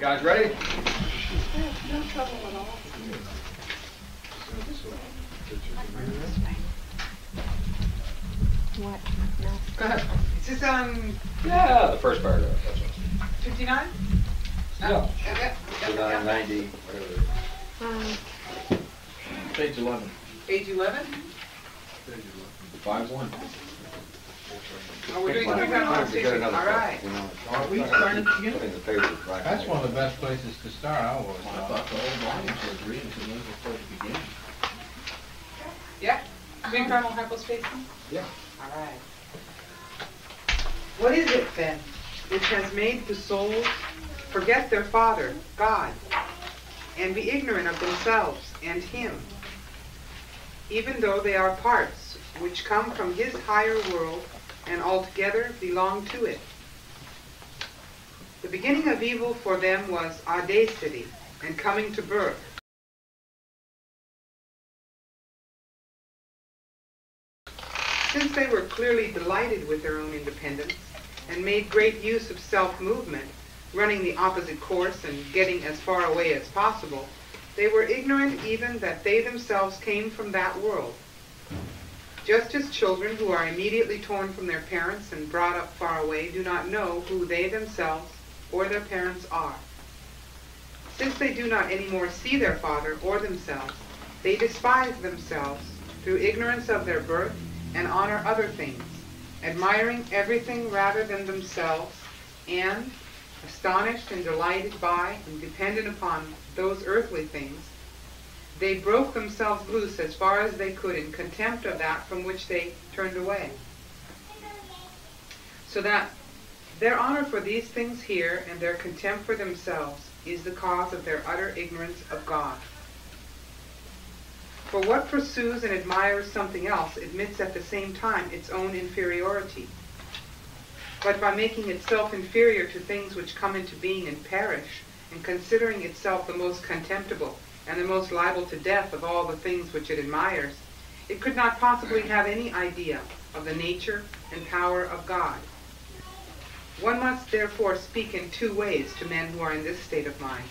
guys ready? No trouble at all. What? No. Go ahead. Is this on Yeah, the first paragraph, that's all. fifty-nine? Yeah. Nine ninety, whatever. Um, Page eleven. Page eleven? Five one. We're doing Fine. three Fine, on we six. got All another right. you know. Are we starting again? Putting the. That's one of the best places to start, I always I thought. thought the whole volume was reading, so maybe before the beginning. Yeah? Three cardinal hypostases? Yeah. All right. What is it then which has made the souls forget their Father, God, and be ignorant of themselves and Him, even though they are parts which come from His higher world and altogether belong to it? The beginning of evil for them was audacity and coming to birth. Since they were clearly delighted with their own independence and made great use of self-movement, running the opposite course and getting as far away as possible, they were ignorant even that they themselves came from that world. Just as children who are immediately torn from their parents and brought up far away do not know who they themselves or their parents are. Since they do not any more see their father or themselves, they despise themselves through ignorance of their birth and honor other things, admiring everything rather than themselves, and, astonished and delighted by and dependent upon those earthly things, they broke themselves loose as far as they could in contempt of that from which they turned away. So that their honor for these things here and their contempt for themselves is the cause of their utter ignorance of God. For what pursues and admires something else admits at the same time its own inferiority. But by making itself inferior to things which come into being and perish, and considering itself the most contemptible and the most liable to death of all the things which it admires, it could not possibly have any idea of the nature and power of God. One must therefore speak in two ways to men who are in this state of mind,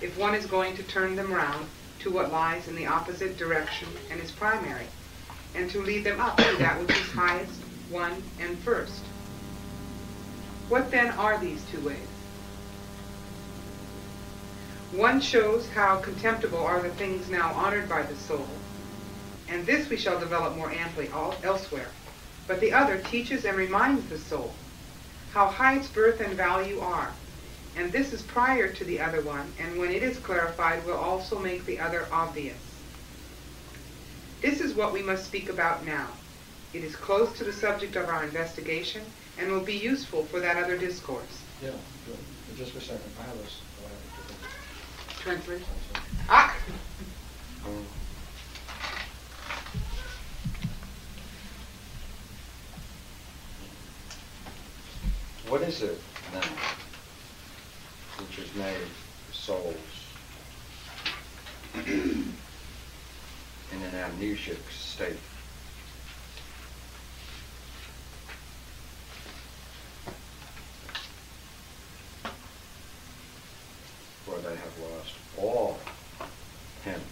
if one is going to turn them round to what lies in the opposite direction and is primary, and to lead them up to that which is highest, one, and first. What then are these two ways? One shows how contemptible are the things now honored by the soul, and this we shall develop more amply elsewhere. But the other teaches and reminds the soul how high its birth and value are, and this is prior to the other one, and when it is clarified will also make the other obvious. This is what we must speak about now. It is close to the subject of our investigation, and will be useful for that other discourse. Yeah, good. Just a second, I have this. Ah! What is it now which has made souls in an amnesic state? Where they have lost all hint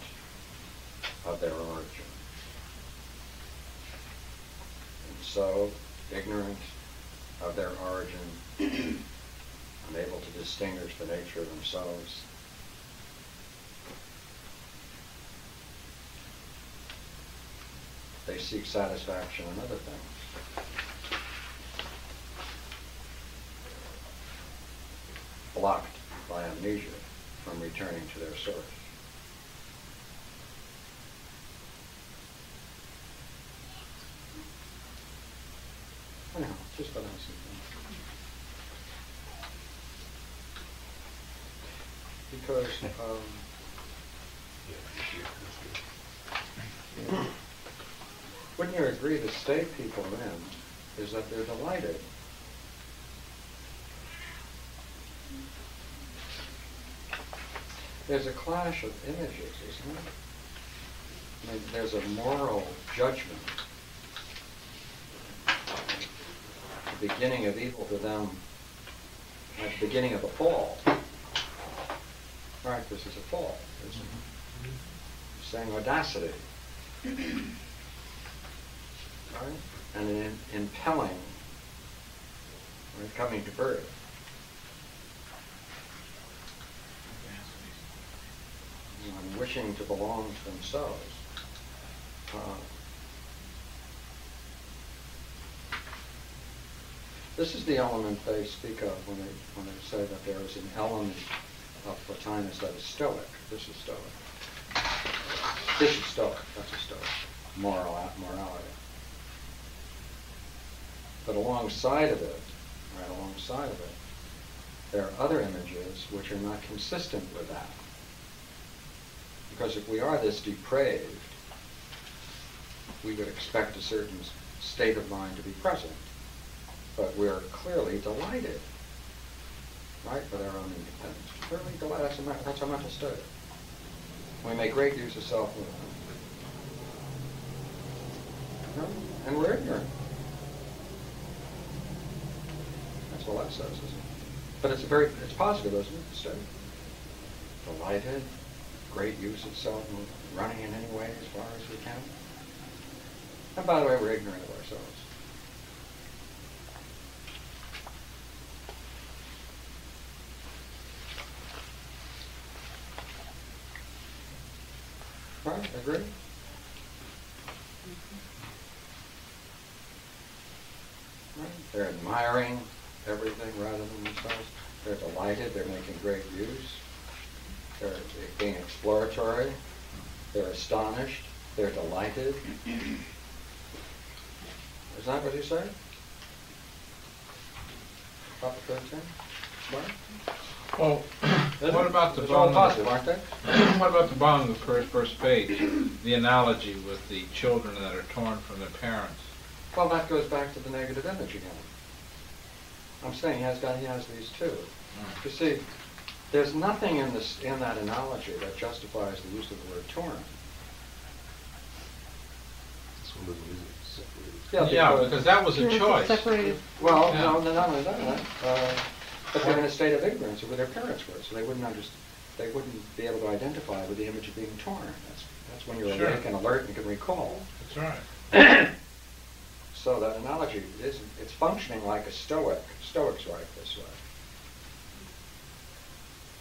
of their origin. And so, ignorant of their origin, unable to distinguish the nature of themselves, they seek satisfaction in other things. Blocked by amnesia from returning to their source. Anyhow, just what I was thinking. Because, um, wouldn't you agree the state people then is that they're delighted? There's a clash of images, isn't there? I mean, there's a moral judgment. The beginning of evil to them at the beginning of a fall. Right, this is a fall. This is mm-hmm. saying audacity. And an impelling, right, coming to birth. and wishing to belong to themselves. Uh, This is the element they speak of when they, when they say that there is an element of Plotinus that is stoic. This is stoic. This is stoic, that's a stoic. Moral, morality. But alongside of it, right alongside of it, there are other images which are not consistent with that. Because if we are this depraved, we would expect a certain state of mind to be present. But we're clearly delighted, right, with our own independence. Clearly delighted, that's a, that's a mental state. We make great use of self-movement. And we're ignorant. That's what that says, isn't it? But it's a very, it's positive, isn't it, state? Delighted, great use of self-movement, running in any way as far as we can. And by the way, we're ignorant of ourselves. Right, agree? Mm-hmm. Right, they're admiring everything rather than themselves. They're delighted, they're making great views, They're being exploratory. They're astonished. They're delighted. Is that what you say? About the third? What? Well, what about the bone? positive, aren't they? What about the bone, the first, first page, the analogy with the children that are torn from their parents? Well, that goes back to the negative image again. I'm saying he has got, he has these two. You see, there's nothing in this, in that analogy that justifies the use of the word torn. This one doesn't either. It's separated. Yeah, because that was a choice. Separated. Well, Yeah. no, not only that, uh, but they're in a state of ignorance of who their parents were, so they wouldn't under, they wouldn't be able to identify with the image of being torn. That's, that's when you're Sure. awake and alert and can recall. That's right. So that analogy is, it's functioning like a stoic. Stoics write this way.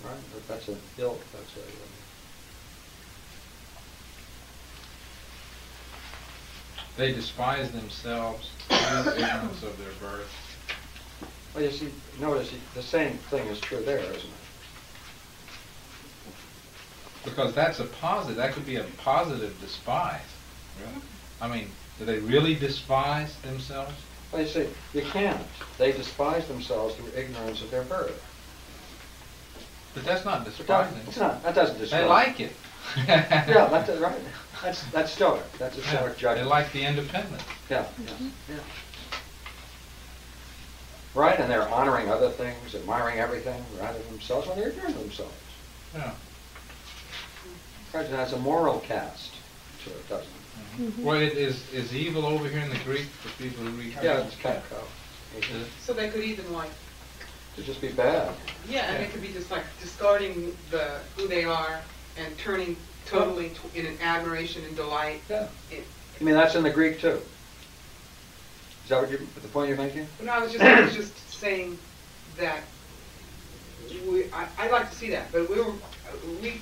Right? But That's a ilk, that's a, uh, They despise themselves through ignorance of their birth. well, you see, notice, the same thing is true there, isn't it? Because that's a positive, that could be a positive despise. Really? I mean, do they really despise themselves? They say, see, you can't. They despise themselves through ignorance of their birth. But that's not But that- despising. It's not, that doesn't describe. They like it. Yeah, that's, right. That's, that's stoic, that's a Yeah, stoic They like the independence. Yeah, yeah, yeah. Right, and they're honoring other things, admiring everything rather than themselves, when they're ignorant of themselves. Yeah. Right, it has a moral cast to it, doesn't it? Mm-hmm. Well, it is, is evil over here in the Greek for people who read? Yeah, it's catco. Is it? So they could even like, To just be bad. yeah, and it could be just like discarding the, who they are and turning totally to- in an admiration and delight. Yeah. It- I mean, that's in the Greek too. Is that what you, the point you're making? No, I was just, I was just saying that we, I, I'd like to see that, but we were, we,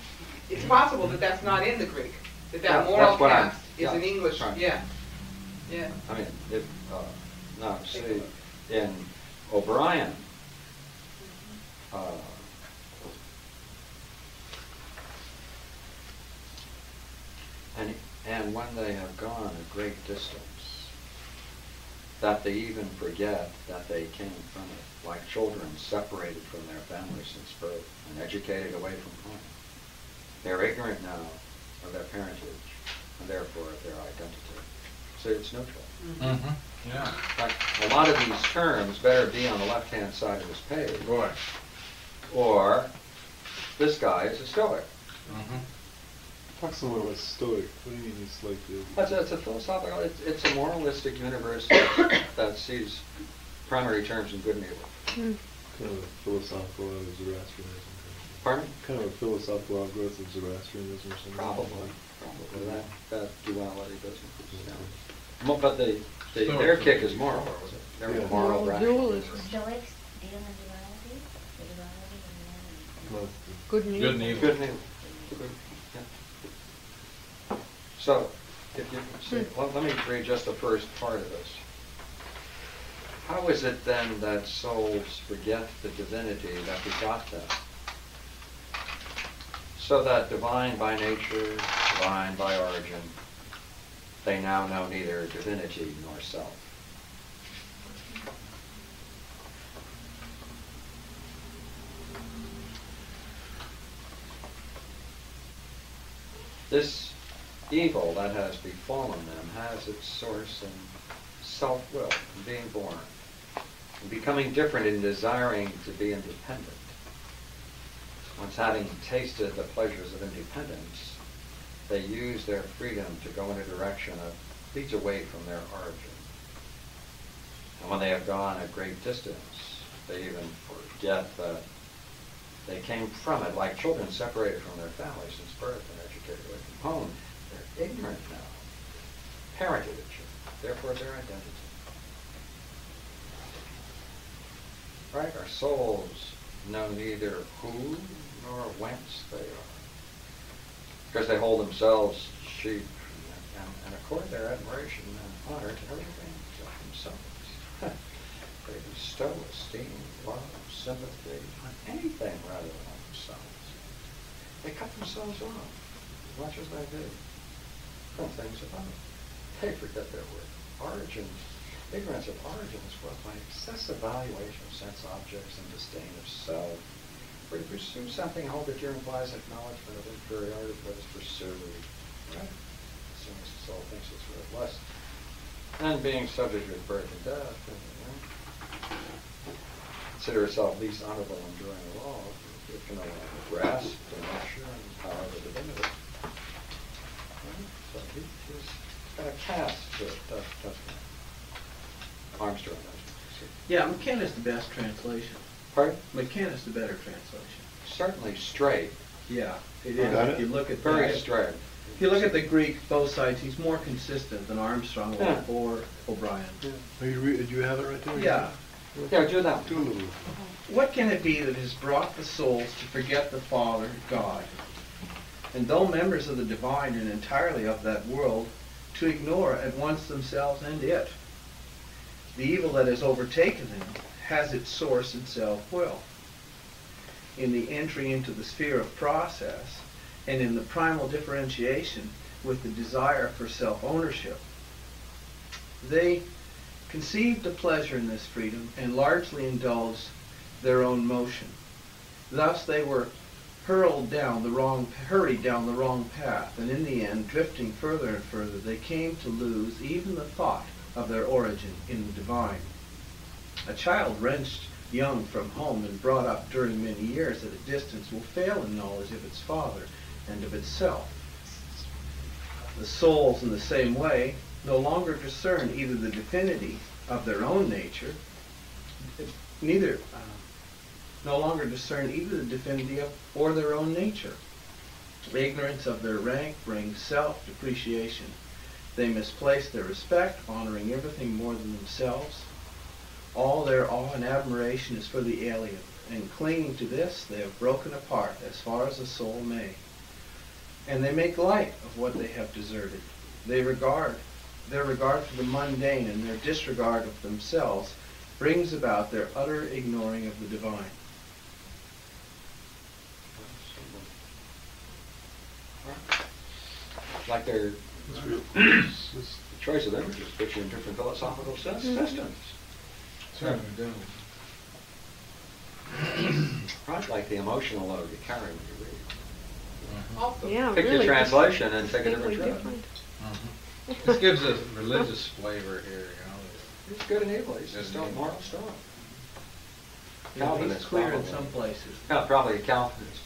it's possible that that's not in the Greek, that Yeah, that moral that's what I'm- cast is in yeah, English, right. yeah, yeah. I mean, if, uh, now, see, in O'Brien, uh, and, and when they have gone a great distance, that they even forget that they came from it, like children separated from their families since birth and educated away from home. They're ignorant now of their parentage and therefore their identity. So it's neutral. Mm-hmm, yeah. Like, a lot of these terms better be on the left-hand side of this page, Boy. or this guy is a Stoic. Mm-hmm. Talk somewhere about stoic. What do you mean it's like the... That's, it's a philosophical, it's, it's a moralistic universe that, that sees primary terms in good and evil. Kind of a philosophical out of Zoroastrianism. Pardon? Kind of a philosophical outgrowth of Zoroastrianism or something. Probably, probably, that, that duality doesn't, yeah. Mo- But they, they, So- their kick is moral, they're Yeah. moral Moral rationalism. dualism. Stoics deal in duality, the duality of man Well, and Good and Good and evil. evil. Good news. Good, yeah. So, if you, see, hmm. let, let me read just the first part of this. How is it then that souls forget the divinity that begot them? So that divine by nature, divine by origin, they now know neither divinity nor self. This evil that has befallen them has its source in self-will, in being born, in becoming different in desiring to be independent. Once having tasted the pleasures of independence, they use their freedom to go in a direction that leads away from their origin. And when they have gone a great distance, they even forget that they came from it, like children separated from their families since birth and educated away from home. They're ignorant now. Parented a child, therefore their identity. Right? Our souls know neither who nor whence they are. Because they hold themselves cheap and, and accord their admiration and honor to everything except themselves. they bestow esteem, love, sympathy on anything rather than on themselves. They cut themselves off as much as they do from things above. They forget their worth. Origins, ignorance of origin is brought by excessive valuation of sense objects and disdain of self. To pursue something, hold it here implies acknowledgement of inferiority for what is pursued. Right? As soon as the soul thinks it's worth less. And being subject to birth and death, you know, consider herself least honorable and enduring of all, it can no longer grasp the nature and power of the divinity. Right? So he, he's got a cast to it, does, doesn't he? Armstrong. Yeah, MacKenna's the best translation. Pardon? MacKenna's the better translation. Certainly straight, Yeah, it You got If it? you look at very the, straight. If you look at the Greek, both sides, he's more consistent than Armstrong Yeah. or O'Brien. Are you, re- do you have it right there? Yeah. Yeah, do that. Do a little. What can it be that has brought the souls to forget the Father, God? And though members of the divine and entirely of that world, to ignore at once themselves and it. The evil that has overtaken them has its source in self-will. In the entry into the sphere of process, and in the primal differentiation with the desire for self-ownership. They conceived a pleasure in this freedom and largely indulged their own motion. Thus they were hurled down the wrong, hurried down the wrong path, and in the end, drifting further and further, they came to lose even the thought of their origin in the divine. A child wrenched young from home and brought up during many years at a distance will fail in knowledge of its father and of itself. The souls, in the same way, no longer discern either the divinity of their own nature, neither, uh, no longer discern either the divinity of or their own nature. Ignorance of their rank brings self-depreciation. They misplace their respect, honoring everything more than themselves. All their awe and admiration is for the alien, and clinging to this, they have broken apart as far as a soul may. And they make light of what they have deserted. They regard, their regard for the mundane and their disregard of themselves brings about their utter ignoring of the divine. Like their It's real. Choice of images puts you in different philosophical sys- mm-hmm. Systems. Certainly do. Right, like the emotional load you carry when you read. Mhm. Also, Yeah, Pick your translation and take a Completely different road. Mhm. This gives a religious flavor here, you know. He's good and evil, he's Good just and still evil. moral strong. You know, He's Calvinist, clear in some places. Yeah, probably a Calvinist.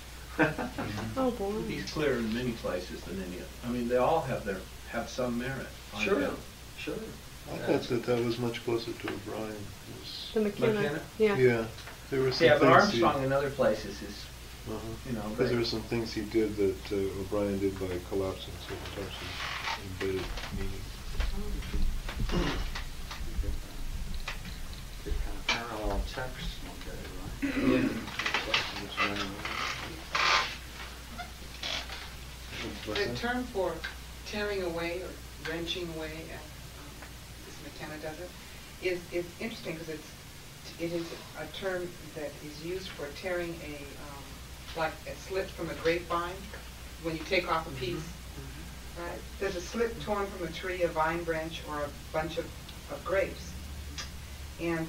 Oh, boy. He's clearer in many places than any other. I mean, they all have their, have some merit. Sure, sure. I thought that that was much closer to O'Brien. It The MacKenna, MacKenna? yeah. Yeah, there were some Yeah, but things he- Armstrong in other places is You know, Because there were some things he did that uh, O'Brien did by collapsing certain types of embedded meaning. Good kind of parallel text, okay, right? Yeah. Which one? What's The term for tearing away or wrenching away, as um, this MacKenna does it, is, is interesting because it's, it is a term that is used for tearing a, um, like a slip from a grapevine, when you take off a piece, right? There's a slip torn from a tree, a vine branch, or a bunch of, of grapes. And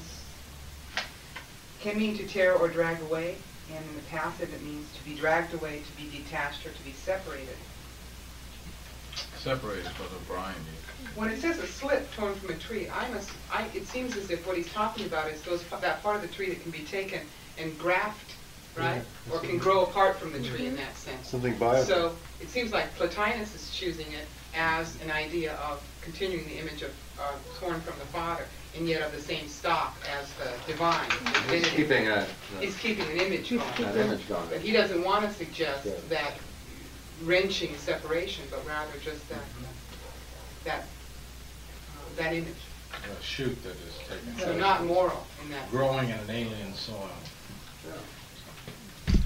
can mean to tear or drag away, and in the passive it means to be dragged away, to be detached, or to be separated. Separated was O'Brien used. When it says a slip torn from a tree, I must, I, it seems as if what he's talking about is those, that part of the tree that can be taken and graft, right? Or can grow apart from the tree in that sense. Something viable. So it seems like Plotinus is choosing it as an idea of continuing the image of, uh, torn from the Father, and yet of the same stock as the divine. the He's keeping a, He's keeping an image He's going. keeping- that image going. But he doesn't want to suggest Good. that wrenching separation, but rather just that, that, uh, that image. A shoot that is taken. So not moral in that. Growing in an alien soil.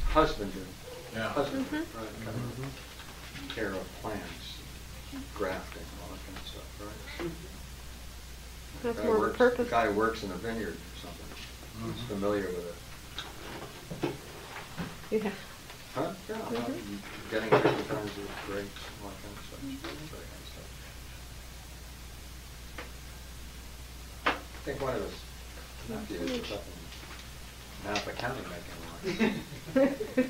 Husbandry. Yeah. Husbandry, right, kind of care of plants, grafting, all that kind of stuff, right? Mhm. That's Guy more works- purpose. Guy works in a vineyard or something, he's Mhm. familiar with it. Yeah. Huh? Yeah, about Mhm. getting different kinds of grapes, all that kind of stuff. That kind of stuff. I think one of his nephews was up in Napa County making wine.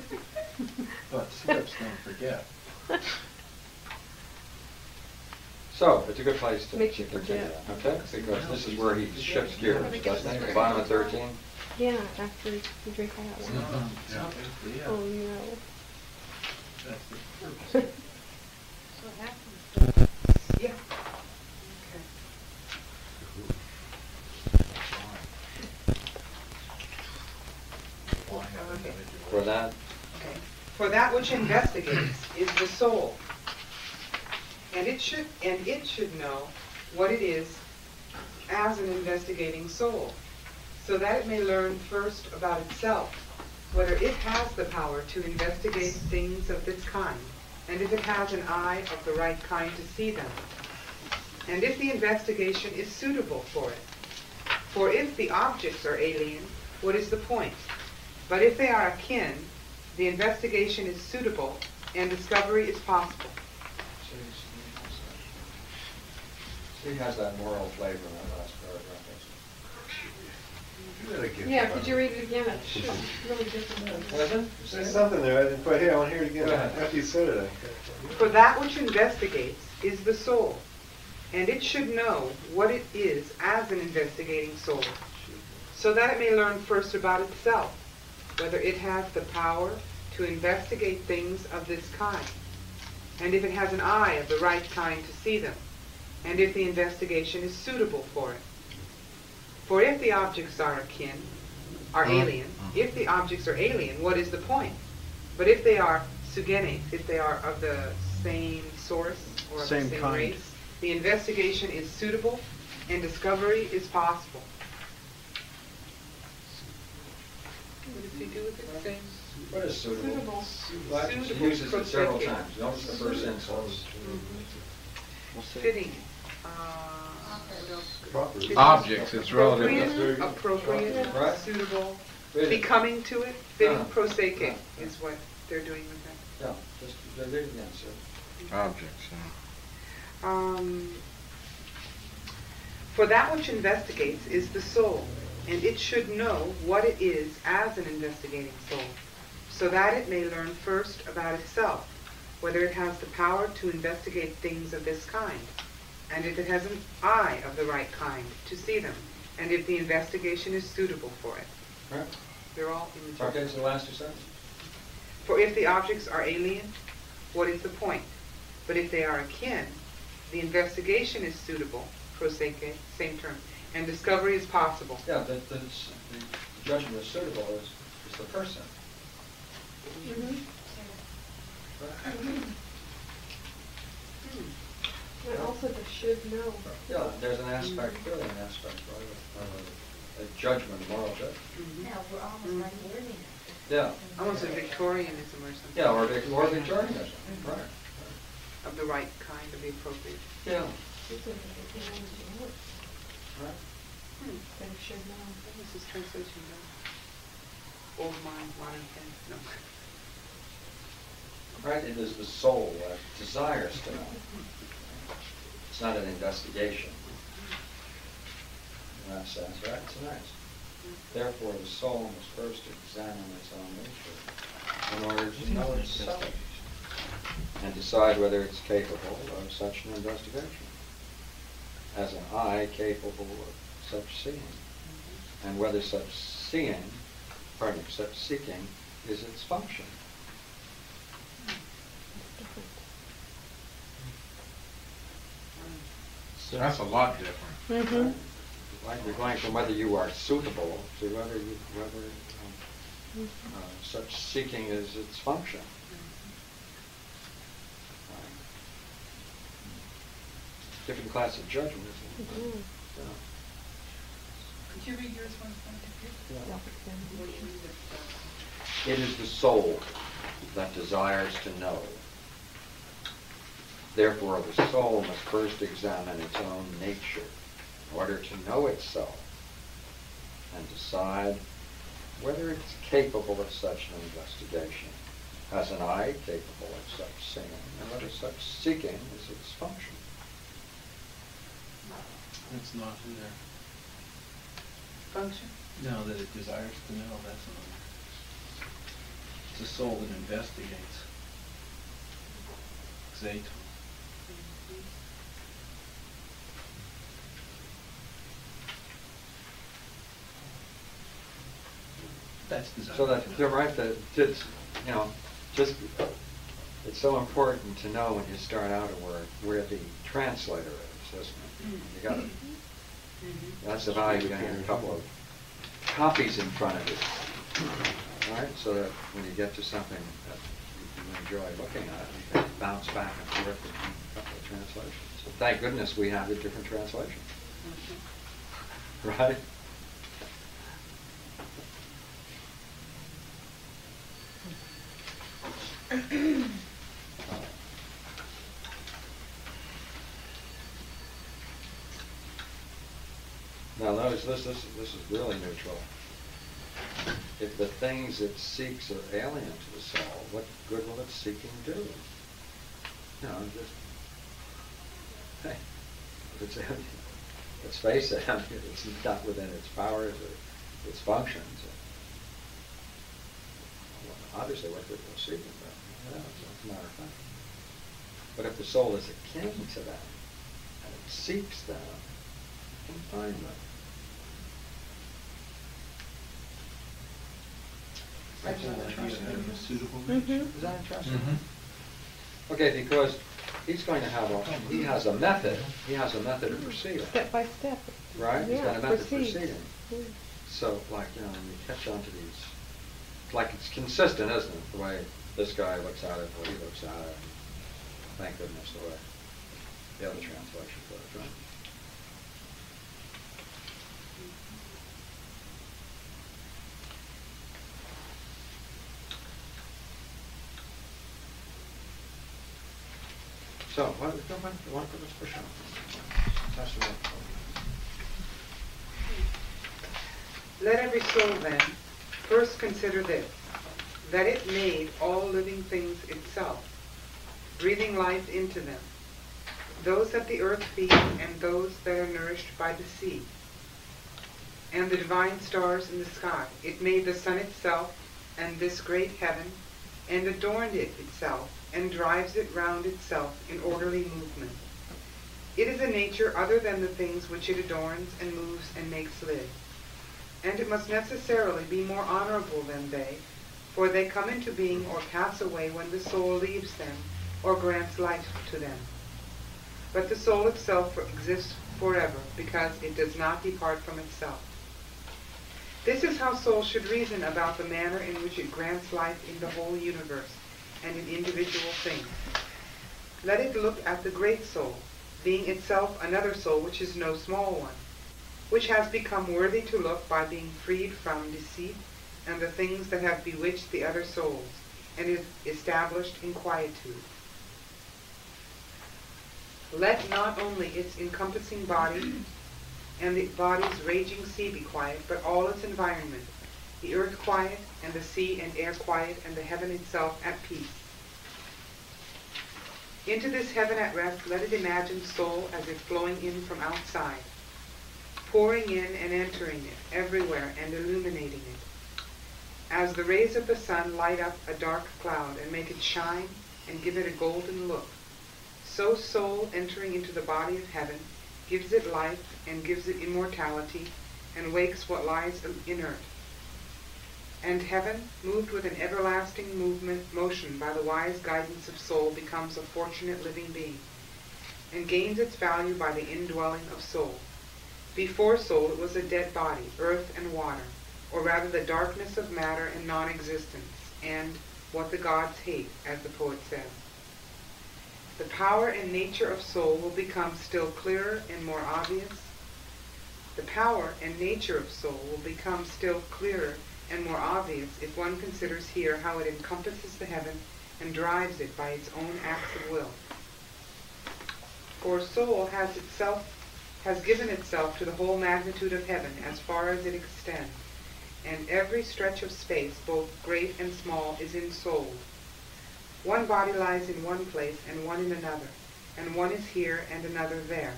But slips, don't forget. So, it's a good place to Makes you to continue, forget. okay? Because this is where he shifts gears, doesn't he? Bottom of thirteen? Yeah, after you drink all that wine. Mhm. Yeah. Yeah. Oh, no. That's the purpose. Yeah. Okay. Wine of Okay. individual. For that, Okay. For that which investigates is the soul. And it should, and it should know what it is as an investigating soul, so that it may learn first about itself, whether it has the power to investigate things of this kind, and if it has an eye of the right kind to see them, and if the investigation is suitable for it. For if the objects are alien, what is the point? But if they are akin, the investigation is suitable and discovery is possible. he has that moral flavor in that last paragraph. Yeah, could you read it again? It's really different. Wasn't? There's something there, I didn't quite hear, I want to hear it again. Go. After you said it, For that which investigates is the soul, and it should know what it is as an investigating soul, so that it may learn first about itself, whether it has the power to investigate things of this kind, and if it has an eye of the right kind to see them, and if the investigation is suitable for it. For if the objects are akin, are Mhm. alien, if the objects are alien, what is the point? But if they are sugene, if they are of the same source or of the Same same kind. race, the investigation is suitable and discovery is possible. What does he do with it? Same? What is suitable? Suitable. Well, He Suitable uses it several prosaic. times. Notice the first instance. We'll. Fitting. Uh, what else? Proper. Fitting. Objects, it's relative. Appropriate, good. appropriate, Right. suitable, Fitting. becoming to it, fitting, Uh-huh. prosaic Right. is what they're doing with that. Yeah, just, read it again, sir. Objects, yeah. Um, for that which investigates is the soul, and it should know what it is as an investigating soul, so that it may learn first about itself, whether it has the power to investigate things of this kind, and if it has an eye of the right kind to see them, and if the investigation is suitable for it. Right. They're all images. Okay, so the last two sentences. For if the objects are alien, what is the point? But if they are akin, the investigation is suitable, prosaic, same term, and discovery is possible. Yeah, the, the, the judgment is suitable is, is the person. Mhm. And also the should know. Yeah, there's an aspect, really an aspect, right, of, of a judgment, moral judgment. Mhm. Now, we're almost like living it. Yeah, Almost a Victorianism or something. yeah, or Vic- or Victorianism, right, right. Of the right kind, of the appropriate. Yeah, This is the beginning to work. Right. Hmm. They should know. This is translation, no? Old mind, wanting head, no. Right, it is the soul that desires to know. It's not an investigation. In that sense, right, it's nice. Therefore, the soul must first examine its own nature in order to know itself and decide whether it's capable of such an investigation. As an eye capable of such seeing, and whether such seeing, pardon me, such seeking is its function. So That's a lot different. Mm-hmm. Like you're going from whether you are suitable to whether you, whether um, uh, such seeking is its function. Right. Different class of judgment, isn't it? Mhm. Yeah. Could you read yours one Yeah. It is the soul that desires to know. Therefore, the soul must first examine its own nature in order to know itself and decide whether it's capable of such an investigation. Has an eye capable of such seeing, and whether such seeking is its function. It's not in there. Function? No, that it desires to know, that's not. It's a soul that investigates. Zato. That's desire. So that, you're right, that it's, you know, just, it's so important to know when you start out a word where the translator is, isn't it? Mm. You gotta, Mm-hmm. that's the value of having a couple of copies in front of you, All right, So that when you get to something that you enjoy looking at, you can bounce back and forth between a couple of translations. So Thank goodness we have the different translations, mm-hmm. right? Now, notice this, this, this is really neutral. If the things it seeks are alien to the soul, what good will its seeking do? You know, just, hey, if it's alien, let's face it, I mean, it's not within its powers or its functions. Well, Obviously, what good will seeking, but, yeah, it's a matter of fact. But if the soul is akin to them, and it seeks them, it can find them. That's an idea of a suitable Mhm. Is that interesting? Mhm. Okay, because he's going to have a, he has a method, he has a method of proceeding, Step by step. right? He's got a Yeah, method of proceed. proceeding. Yeah. So, like, you know, when you catch on to these, like, it's consistent, isn't it? The way this guy looks at it, the way he looks at it. Thank goodness the way the other translation put it, right? So, what, what, what, let's push on. That's the one. Let every soul then first consider this, that it made all living things itself, breathing life into them, those that the earth feeds and those that are nourished by the sea, and the divine stars in the sky. It made the sun itself and this great heaven, and adorned it itself, and drives it round itself in orderly movement. It is a nature other than the things which it adorns and moves and makes live and it must necessarily be more honorable than they, for they come into being or pass away when the soul leaves them or grants life to them. But the soul itself exists forever because it does not depart from itself. This is how soul should reason about the manner in which it grants life in the whole universe and in individual things. Let it look at the great soul, being itself another soul which is no small one, which has become worthy to look by being freed from deceit and the things that have bewitched the other souls, and is established in quietude. Let not only its encompassing body and the body's raging sea be quiet, but all its environment, the earth quiet, and the sea and air quiet, and the heaven itself at peace. Into this heaven at rest let it imagine soul as if flowing in from outside, pouring in and entering it everywhere and illuminating it. As the rays of the sun light up a dark cloud and make it shine and give it a golden look, so soul entering into the body of heaven gives it life and gives it immortality and wakes what lies inert. And heaven, moved with an everlasting movement, motion by the wise guidance of soul, becomes a fortunate living being, and gains its value by the indwelling of soul. Before soul it was a dead body, earth and water, or rather the darkness of matter and non-existence, and what the gods hate, as the poet says. The power and nature of soul will become still clearer and more obvious. The power and nature of soul will become still clearer and more obvious if one considers here how it encompasses the heaven and drives it by its own acts of will. For soul has itself has given itself to the whole magnitude of heaven as far as it extends, and every stretch of space, both great and small, is in soul. One body lies in one place and one in another, and one is here and another there.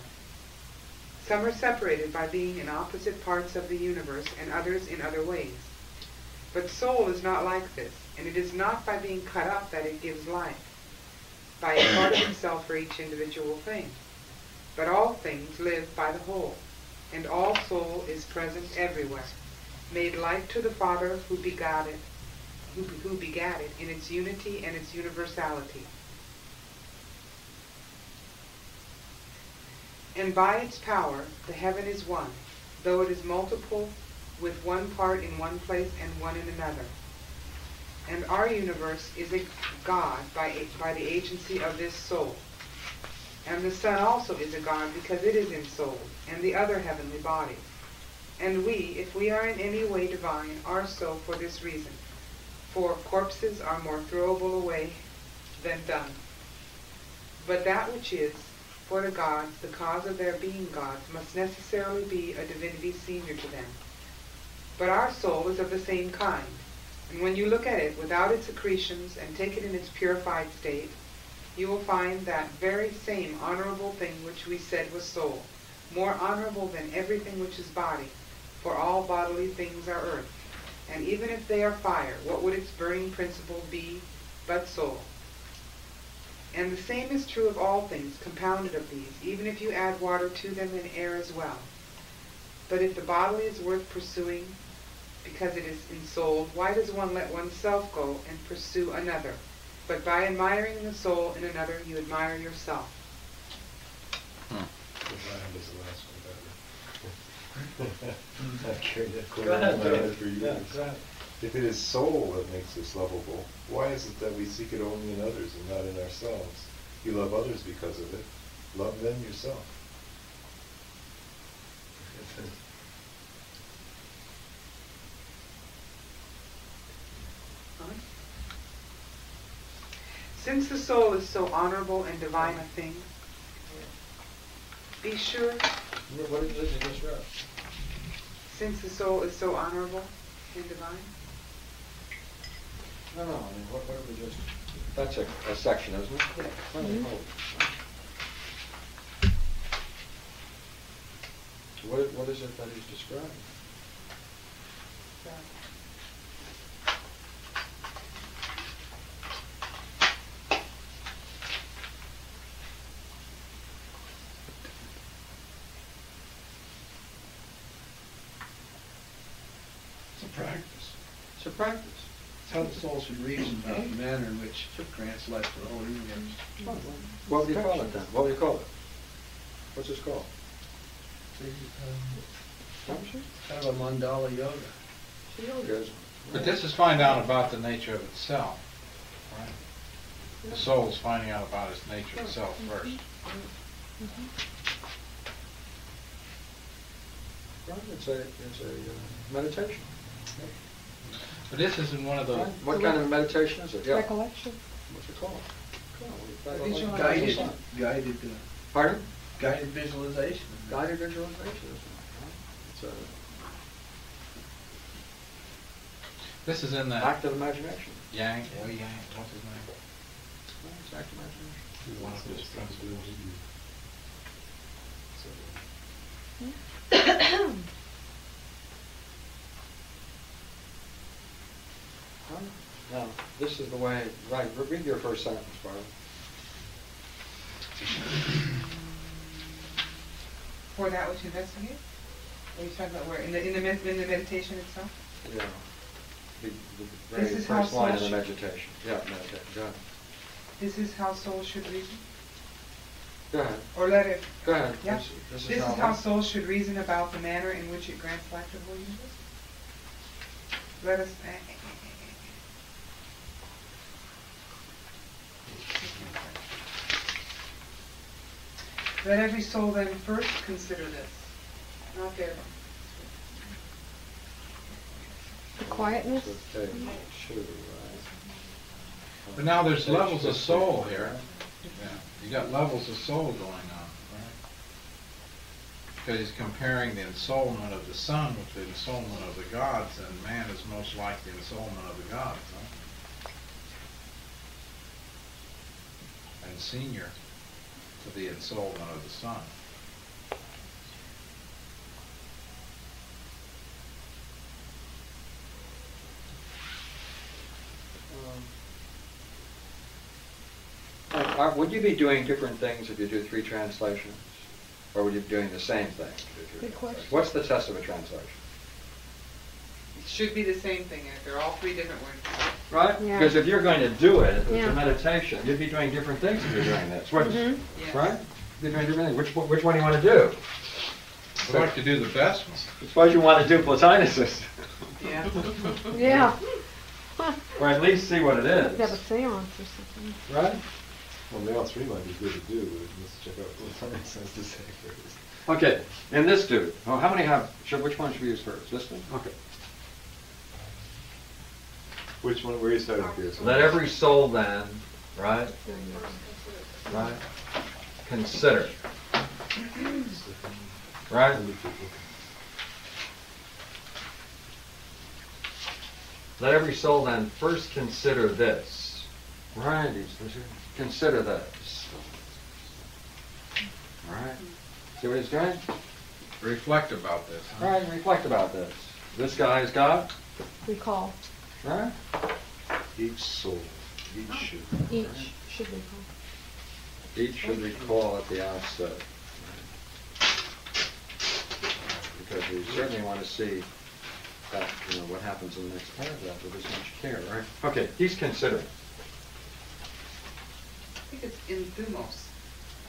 Some are separated by being in opposite parts of the universe and others in other ways. But soul is not like this, and it is not by being cut up that it gives life, by a part of itself for each individual thing. But all things live by the whole, and all soul is present everywhere, made like to the Father who begot it, who, who begat it in its unity and its universality. And by its power the heaven is one, though it is multiple with one part in one place and one in another. And our universe is a God by, by the agency of this soul. And the sun also is a God because it is in soul, and the other heavenly bodies. And we, if we are in any way divine, are so for this reason. For corpses are more throwable away than dung. But that which is, for the gods, the cause of their being gods, must necessarily be a divinity senior to them. But our soul is of the same kind, and when you look at it without its accretions and take it in its purified state, you will find that very same honorable thing which we said was soul, more honorable than everything which is body, for all bodily things are earth. And even if they are fire, what would its burning principle be but soul? And the same is true of all things compounded of these, even if you add water to them and air as well. But if the bodily is worth pursuing because it is ensouled, why does one let oneself go and pursue another? But by admiring the soul in another, you admire yourself. Hmm. The land is the last one better. I've carried that quote ahead, my head for years. go. If it is soul that makes us lovable, why is it that we seek it only in others and not in ourselves? You love others because of it. Love them yourself. Since the soul is so honorable and divine a thing, be sure, What what did you just read? since the soul is so honorable and divine, No, no, I mean, what, what did we just, that's a, a section, isn't it? Yeah. Let me hold. What, what is it that he's describing? It's a practice. It's a practice. It's how the soul should reason about the manner in which grants life to the whole universe. What do you call it then? What do you call it? What's this called? Kind of a mandala yoga. Feel good. But this is finding out about the nature of itself, right? The soul is finding out about its nature itself first. Right, it's a, it's a uh, meditation. But this isn't one of those, Right? What kind of meditation is it? Yeah. Recollection. What's it called? Called, like- Guided, Guided guided, uh, Pardon? guided visualization. Guided visualization, isn't it? Right? It's a this is in that active imagination. Jung, Wei Yang, what's his name? Right, It's active imagination. One of his principles. Right. Now, this is the way, right, read your first sentence, Barbara. For that which investigate? Are you talking about where, in the, in the, med- in the meditation itself? Yeah. The, the This very is how first line of the soul meditation. Yeah, meditation, go ahead. This is how soul should reason? Go ahead, Or let it, go ahead. Yeah. This- This this is how soul should reason about the manner in which it grants life to whole universe? Let us, eh, eh, eh, eh, eh. Let every soul then first consider this, not there. The quietness. So take two, right? But now there's levels of soul here. Yeah, you got levels of soul going on, right? Because he's comparing the ensoulment of the sun with the ensoulment of the gods, and man is most like the ensoulment of the gods, huh? And senior to the ensoulment of the sun. Um, uh, Would you be doing different things if you do three translations? Or would you be doing the same thing? if you do three Good question. What's the test of a translation? It should be the same thing, If they're all three different words. Right? Yeah. Because if you're going to do it, it's Yeah. a meditation, you'd be doing different things if you're doing this. Which, Mhm. Yes. right? You're doing different things. Which, one- which one do you want to do? I'd like to do the best one. Suppose you want to do Plotinus, Yeah. Yeah. or at least see what it Have a seance or something. Right? Well, they all three might be good to do, but let's check out what science has to say first. Okay, and this dude, oh, how many have, should, which one should we use first? This one? Okay. Which one, where are you starting, Pearson? Let every soul then, right? Right? Consider. Right? Let every soul then first consider this. Right, consider this. Right? See what he's doing? Reflect about this. huh? Right, reflect about this. This guy's got? Recall. Right? Each soul, each should. Each should recall. Each should recall at the outset. Because we certainly want to see that, you know, what happens in the next paragraph with as much care, right? Okay, he's considering. I think it's in thumos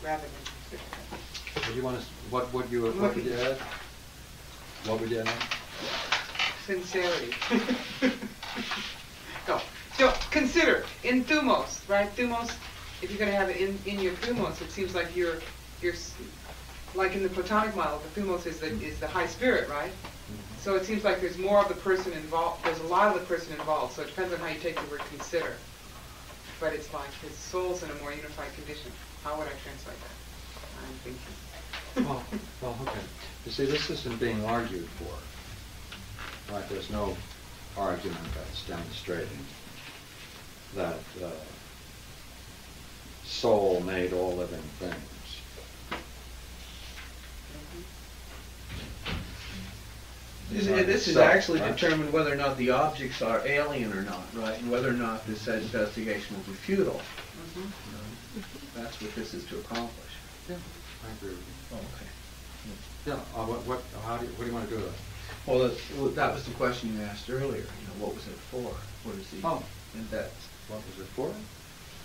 rather than consider. What do you want to, what would you, what would you add? What would you add? Sincerity. No, so consider, in thumos, right, thumos, if you're gonna have it in, in your thumos, it seems like you're, you're, like in the Platonic model, the thumos is the, is the high spirit, right? So it seems like there's more of the person involved, there's a lot of the person involved, so it depends on how you take the word consider. But it's like his soul's in a more unified condition. How would I translate that? I'm thinking. Well, well, okay. You see, this isn't being argued for. Right, there's no argument that's demonstrating that uh, soul made all living things. This is, this is actually right? determine whether or not the objects are alien or not, right? And whether or not this investigation will be futile. Mhm. That's what this is to accomplish. Yeah, I agree with you. Oh, okay. Yeah, uh, what, what, how do you, what do you want to do with it? Well, that, that was the question you asked earlier, you know, what was it for? What is the, Oh. and that, What was it for?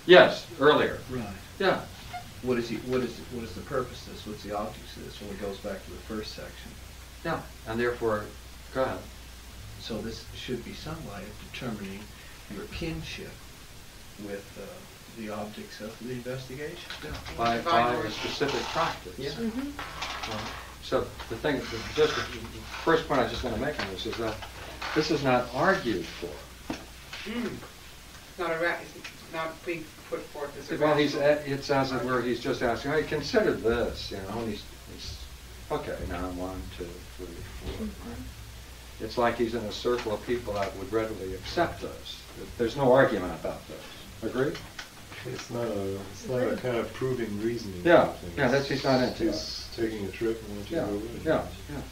Yes, earlier. right. Yeah. What is the, what is, what is the purpose of this? What's the object of this? Well, it goes back to the first section. Yeah, and therefore, go ahead. So this should be some way of determining your kinship with uh, the objects of the investigation. By, by a specific practice. Yeah. Uh, So the thing, just, the first point I was just gonna make on this is that this is not argued for. Mm. It's not a ra, it's not being put forth as a Well, he's, rational- a- it's as it were, he's just asking, hey, consider this, you know, and he's, he's, okay, now one, two, three, four. right? It's like he's in a circle of people that would readily accept those. There's no argument about those. Agree? It's not a, it's not a kind of proving reasoning. Yeah, type thing. yeah, that's- he's not into He's taking a trip and wants you to Yeah, go with him. yeah, yeah.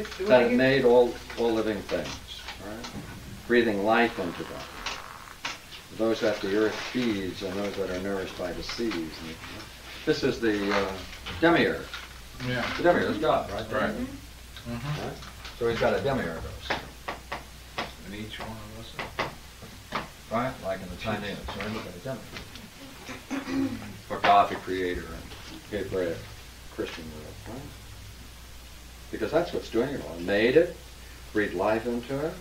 It's- That when it you- made all, all living things, right? Breathing life into them. Those that the earth feeds and those that are nourished by the seas. And This is the uh, demiurge. Yeah. The demiurge is God, right? Right. Right? Mhm. So he's got a demiurge, And each one of us, right? Like in the Chinese, right? He's got a demiurge. For God the creator and Hebraic Christian world, right? Because that's what's doing it all. Made it, breathed life into it,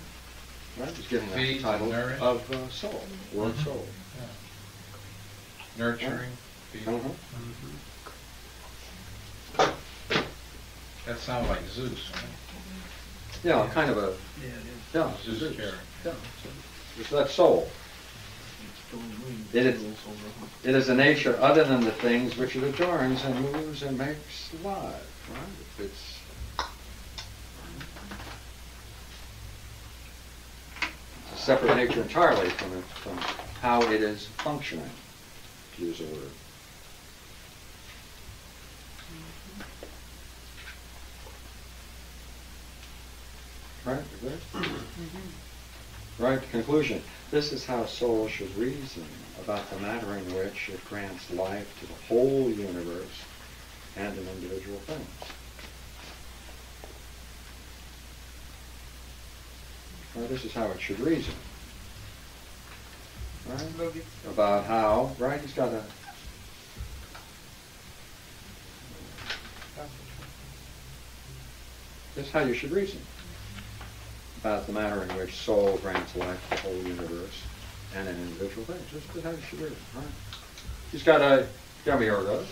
right? He's giving us the title nourished. of uh, soul, word Mhm. soul. nurturing people. Mhm. That sounds like Zeus, right? Yeah, kind of a, Yeah, it yeah. Zeus Zeus. character. Yeah. It's that soul. It is- It is a nature other than the things which it adorns and moves and makes alive, right? It's it's a separate nature entirely from it, from how it is functioning, to use a word. Right, agree? Mm-hmm. Right, conclusion. This is how soul should reason about the manner in which it grants life to the whole universe and in individual things. This is how it should reason. Right? About how, right, he's got a This is how you should reason about the manner in which soul grants life to the whole universe and in individual things. This is how you should reason, right? He's got a demiurgos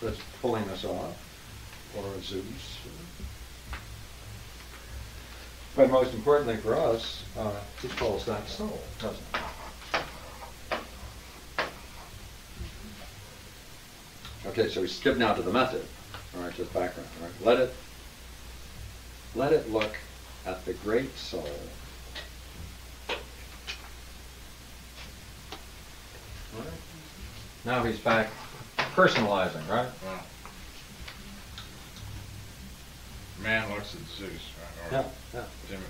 that's pulling us off, or a Zeus. But most importantly for us, uh, he calls that soul, doesn't? Okay, so we skip now to the method, all right, to the background, all right? Let it, let it look at the great soul. All right. Now he's back personalizing, right? Well, man looks at Zeus, right? Yeah, Or yeah. Jimmy.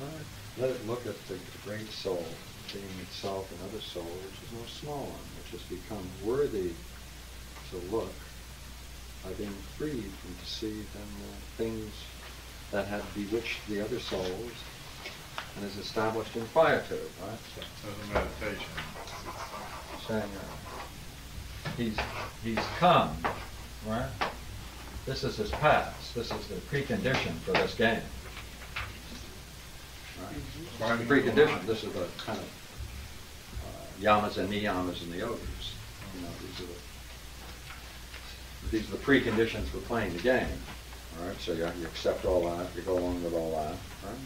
All right. Let it look at the great soul, being itself another soul, which is no small one, which has become worthy to look by being freed from deceit and the things that had bewitched the other souls and is established in quietude, right? So, There's a meditation. saying uh, he's he's come, right? This is his past. This is the precondition for this game. Right? The precondition. This is the kind of yamas and niyamas and the yogis. You know, these are the these are the preconditions for playing the game. All right, so you, you accept all that, you go along with all that, right?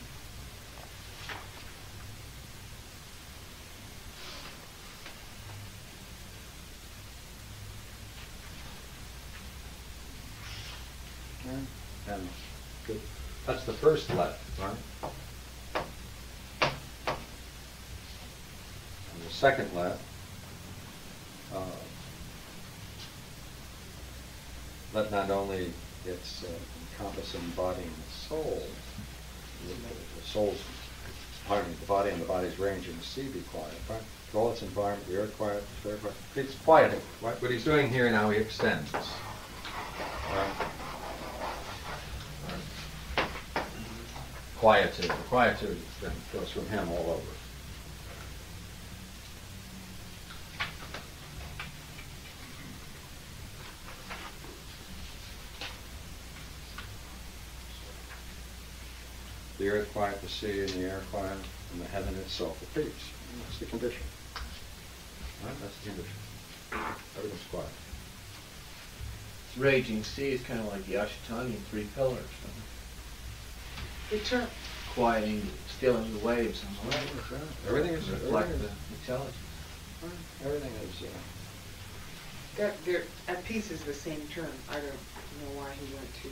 Right, And good. That's the first let, right? And the second let, uh, let not only its uh, encompass embodying the soul, the, soul's, pardon me, the body and the body's range in the sea be quiet, right? All its environment, the earth quiet, the air quiet. It's quieting, right? What he's doing here now, he extends. Right? Quietude, quietude then goes from him all over. The earth quiet, the sea and the air quiet, and the heaven itself at peace. And that's the condition. Right? That's the condition. Everything's quiet. This Raging sea is kind of like the Ashitani three pillars, The term, quieting, stilling the waves. Everything is, Reflect everything the is, intelligence. everything is, uh, that, there, at peace is the same term. I don't know why he went to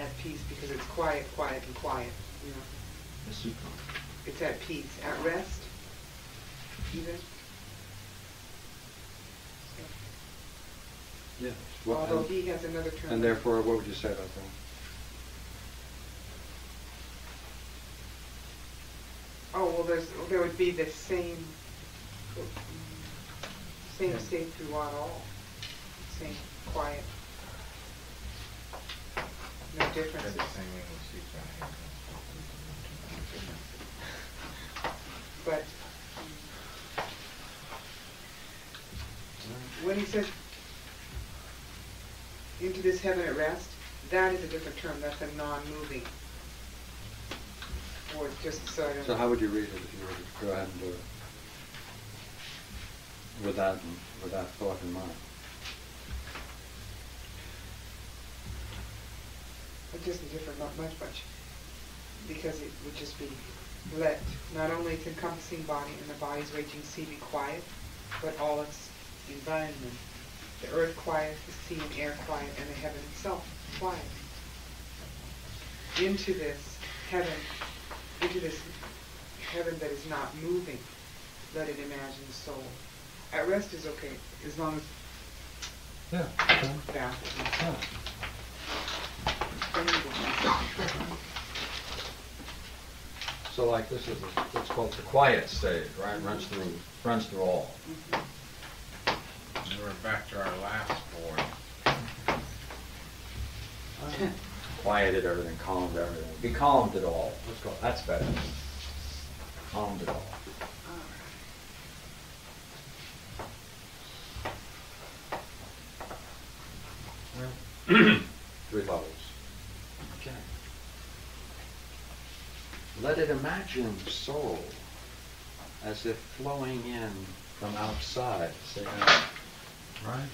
at peace, because it's quiet, quiet, and quiet, you know. The Sukha. It's at peace, at rest, even. yeah. Well, Although and- he has another term. And therefore, what would you say about that? Oh, well, there's, there would be the same, same state throughout all, same quiet. No differences. But when he says into this heaven at rest, that is a different term, that's a non-moving. Or just so I. So how would you read it if you were to go ahead and do it? With that, with that thought in mind? It doesn't differ not much, much, because it would just be let, not only its encompassing body and the body's raging sea be quiet, but all its environment. The earth quiet, the sea and air quiet, and the heaven itself quiet. Into this heaven, into this heaven that is not moving, let it imagine the soul. At rest is okay, as long as Yeah. That. So like this is, what's called the quiet stage, right? Runs through, runs through all. And we're back to our last board. Quieted everything, calmed everything. Be calmed at all. Let's go, that's better. Calmed at all. Three levels. Okay. Let it imagine soul as if flowing in from outside. Right?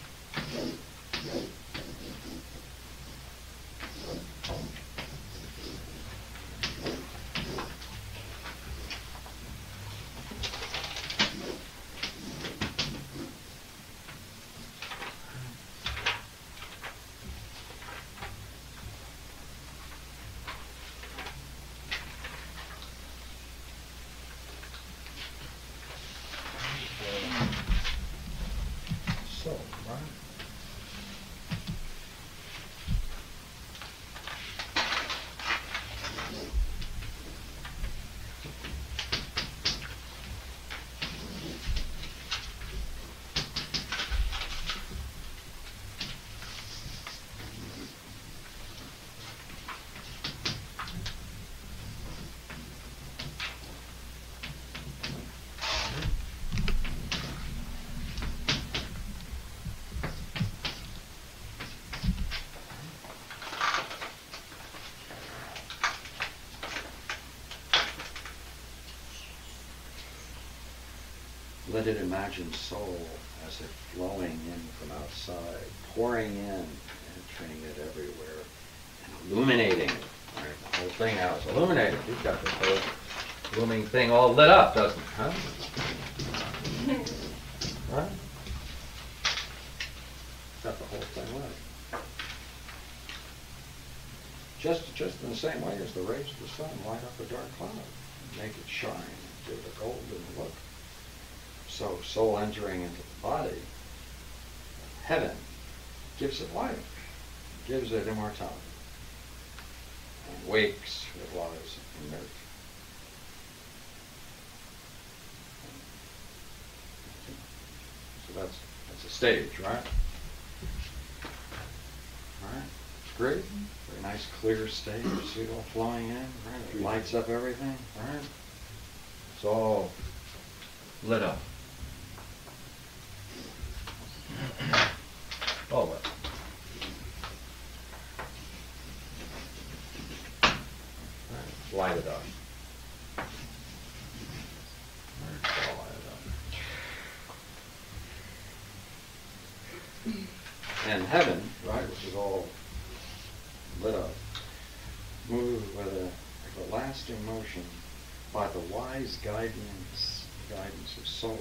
So, right? Let it imagine soul as if flowing in from outside, pouring in, entering it everywhere, and illuminating it. Right? The whole thing now is illuminated. You've got the whole blooming thing all lit up, doesn't it? Huh? Right? Got the whole thing lit. Just, just in the same way as the rays of the sun light up a dark cloud, make it shine, give it a golden look. So soul entering into the body, heaven gives it life, gives it immortality, and wakes what lies inert. So that's, that's a stage, right? All right, great, very nice clear stage, see it all flowing in, right? It lights up everything, right? It's all lit up. All lit. Right. lighted up. Where's it all lighted up? And heaven, right, which is all lit up, moves with a everlasting motion by the wise guidance, guidance of soul.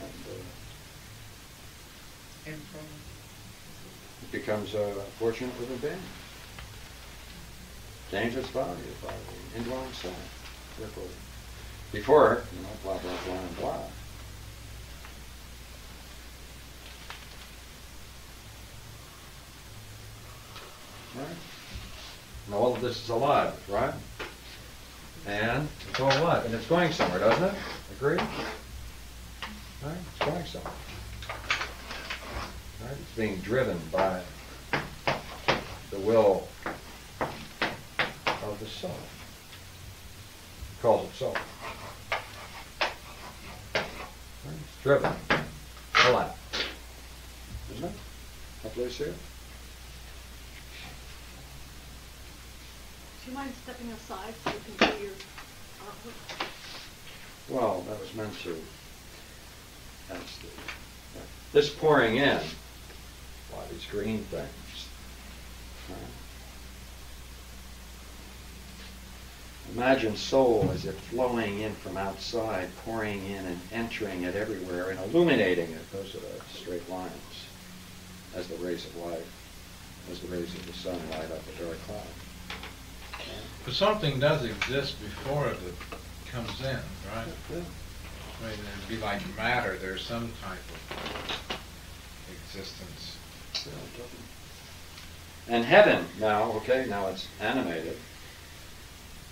And uh, And from it becomes a fortunate living being. Its value by the indwelling soul. Therefore, before, you know, blah, blah, blah, and blah. Right? And all of this is alive, right? And it's all alive, and it's going somewhere, doesn't it? Agree? Right? It's going somewhere. Right? It's being driven by the will of the soul. It calls it soul. Right? It's driven. Alive. Isn't it? That place here? Do you mind stepping aside so we can see your artwork? Well, that was meant to, that's the, yeah. this pouring in, why these green things. Right. Imagine soul as if flowing in from outside, pouring in and entering it everywhere and illuminating it. Those are the straight lines as the rays of light, as the rays of the sun light up a dark cloud. But something does exist before it comes in, right? I mean, it'd be like matter, there's some type of existence. And heaven now, okay, now it's animated,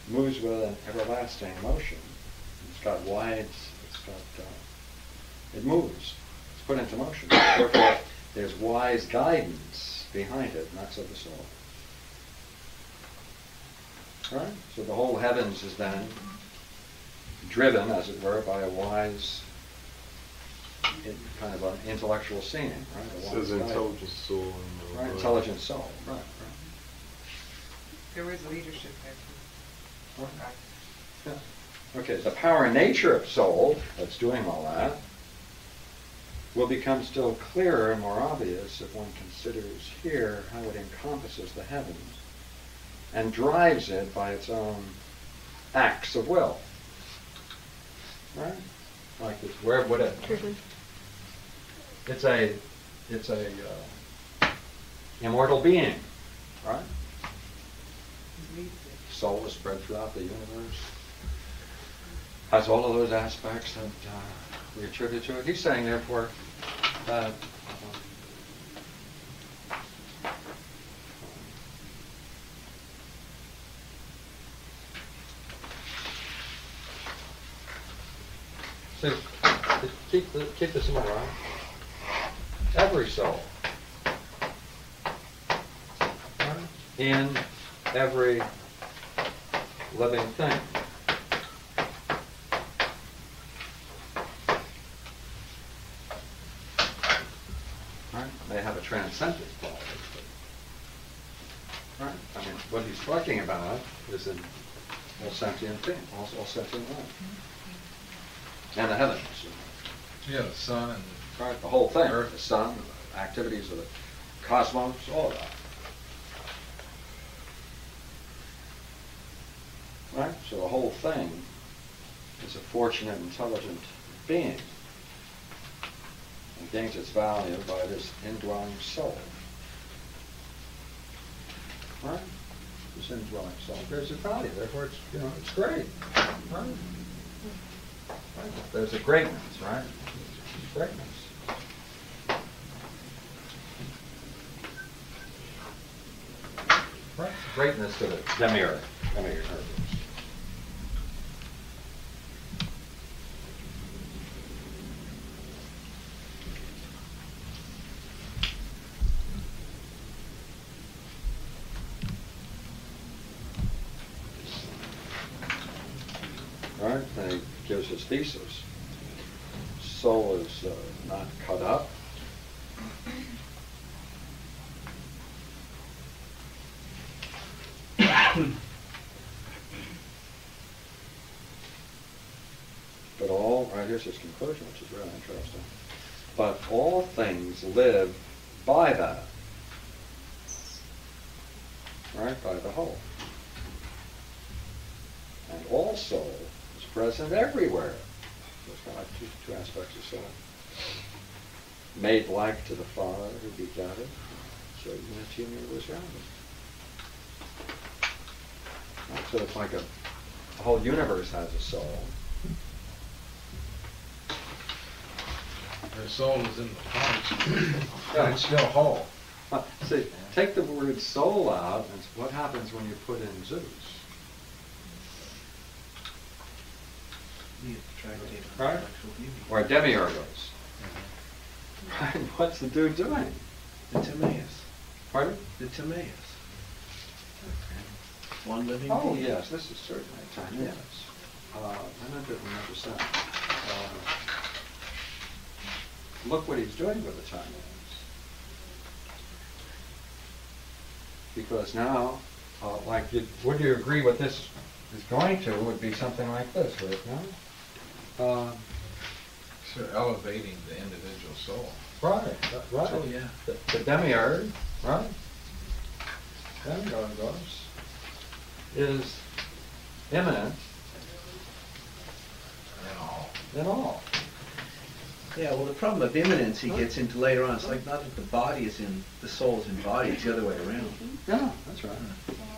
moves with an everlasting motion. It's got wides, it's got, uh, it moves, it's put into motion. Therefore, there's wise guidance behind it, that's of the soul. Right? So the whole heavens is then driven, as it were, by a wise, kind of an intellectual seeing, right? A It says guide. intelligent soul. in the Right, Bible. intelligent soul, right, right. there is leadership there. too. Yeah. Okay, the power and nature of soul, that's doing all that, will become still clearer and more obvious if one considers here how it encompasses the heavens and drives it by its own acts of will. Right? Like this, where would it? It's a, it's a uh, immortal being, right? He leads it. soul is spread throughout the universe, has all of those aspects that uh, we attribute to it. He's saying, therefore, that see, keep, the, keep this in mind. Every soul, right, in every living thing. Right? They have a transcendent quality. Right? I mean, what he's talking about is an all sentient thing, all, all sentient life. And the heavens. Yeah, the sun and Right, the whole thing, the sun, the activities of the cosmos, all of that. Right, so the whole thing is a fortunate, intelligent being. And gains its value by this indwelling soul. Right? This indwelling soul bears its value, therefore it's, you know, it's great. Right? Right? There's a greatness, right? Greatness. Right. Greatness to the demiurge, demiurge. Right, and he gives his thesis. Soul is uh, not cut up. But all, right, here's his conclusion, which is really interesting. But all things live by that. Right, by the whole. And all soul is present everywhere. So it's got like two, two aspects of soul. Made like to the Father who begat it, so unity in universality. Right, So it's like a, the whole universe has a soul. The soul is in the parts, but it's still whole. Uh, See, take the word soul out, and what happens when you put in Zeus? The attractive Right. Or demiurgos? Right, what's the dude doing? The Timaeus. Pardon? The Timaeus. Okay. One living Oh, being. yes, this is certainly Timaeus. Uh, hundred and one percent. Uh, Look what he's doing with the Timaeus. Because now, uh, like, you- would you agree what this is going to, would be something like this, would it not? Uh, So elevating the individual soul. Right, right. Oh, yeah. The the demiurge, right? Demiurgos is immanent And all. in all. Yeah, well, the problem of immanence he gets into later on, it's like not that the body is in, the soul is in body, it's the other way around. Yeah, that's right.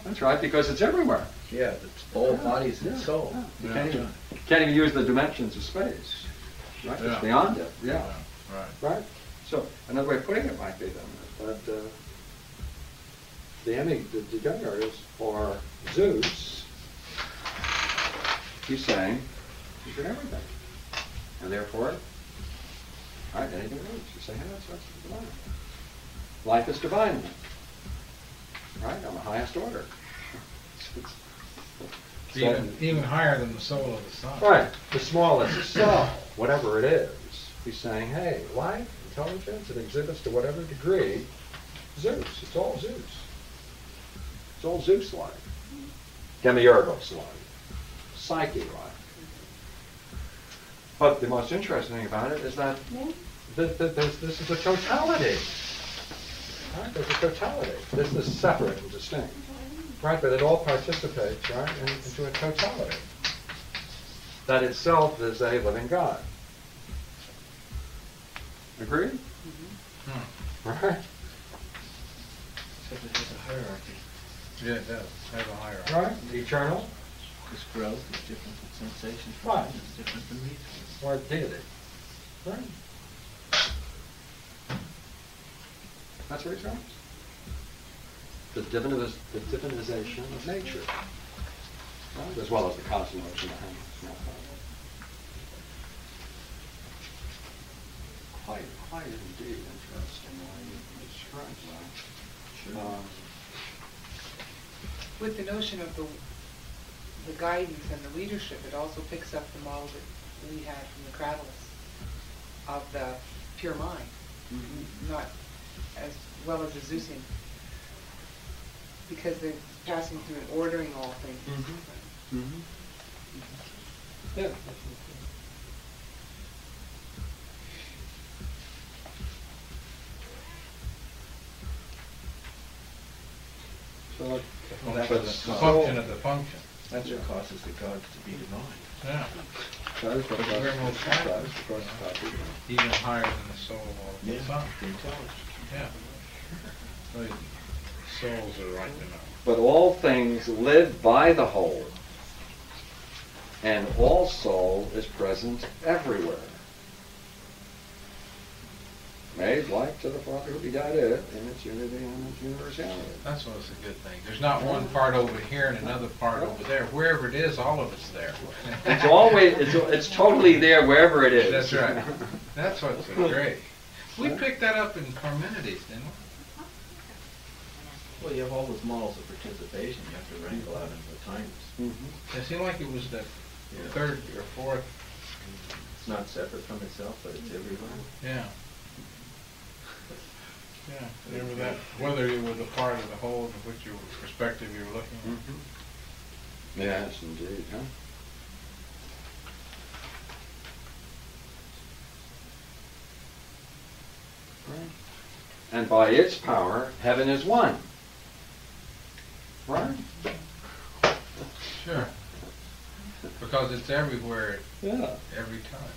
That's right, because it's everywhere. Yeah, the whole body is in Yeah, soul. yeah. You Yeah. can't even, can't even use the dimensions of space. Right, Yeah. it's beyond it, yeah. Right. Right? So, another way of putting it might be then, that, uh, the emi, the the demiurges are Zeus, he's saying, he's in everything. And therefore, right, anything moves, you say, hey, that's, that's divine. Life is divine. Right, on the highest order. It's- it's- Even, even higher than the soul of the sun. Right, the smallest cell, whatever it is. He's saying, hey, life, intelligence, it exhibits to whatever degree Zeus. It's all Zeus. It's all Zeus-like. Demiurgos-like. Psyche-like. But the most interesting thing about it is that th- th- this, this is a totality. Right? There's a totality. This is separate and distinct. Right, but it all participates, right, in- into a totality. That itself is a living God. Agreed? Hmm. Right? Except it has a hierarchy. Yeah, it does, have a hierarchy. Right? Eternal This growth is different than sensation. Right. It's different than reflex. or deity. Right? That's what he says. The diviniz, the divinization of nature. Right? As well as the cosmos and the heavens. and all that. Quite, quite indeed interesting way you describe that. Um, With the notion of the, the guidance and the leadership, it also picks up the model that we had from the Cradles of the pure mind, mm-hmm. not as well as the Zeusian. Because they're passing through and ordering all things. Mm-hmm. Mm-hmm. Yeah. So, Well, that's but the function of the function. That's what causes the gods to be divine. Yeah, that is what But we're most that happy. is what God- even higher than the soul of the sun. The intelligence. Yeah. So Souls are right to know. But all things live by the whole, and all soul is present everywhere. Made like to the Father who begot it in its unity and its universality. That's what's a good thing. There's not one part over here and another part over there. Wherever it is, all of it's there. It's always, it's, it's totally there wherever it is. That's right. That's what's so great. We picked that up in Parmenides, didn't we? Well, you have all those models of participation, you have to wrangle out into the times. Mhm. It seemed like it was the Yeah. third or fourth, It's not separate from itself, but it's everywhere. yeah. Yeah, whatever that, whether it was a part of the whole of which you, perspective you were looking at. Mhm. Yes, indeed, huh? Right. And by its power, heaven is one. Right? Sure. Because it's everywhere, Yeah. every time.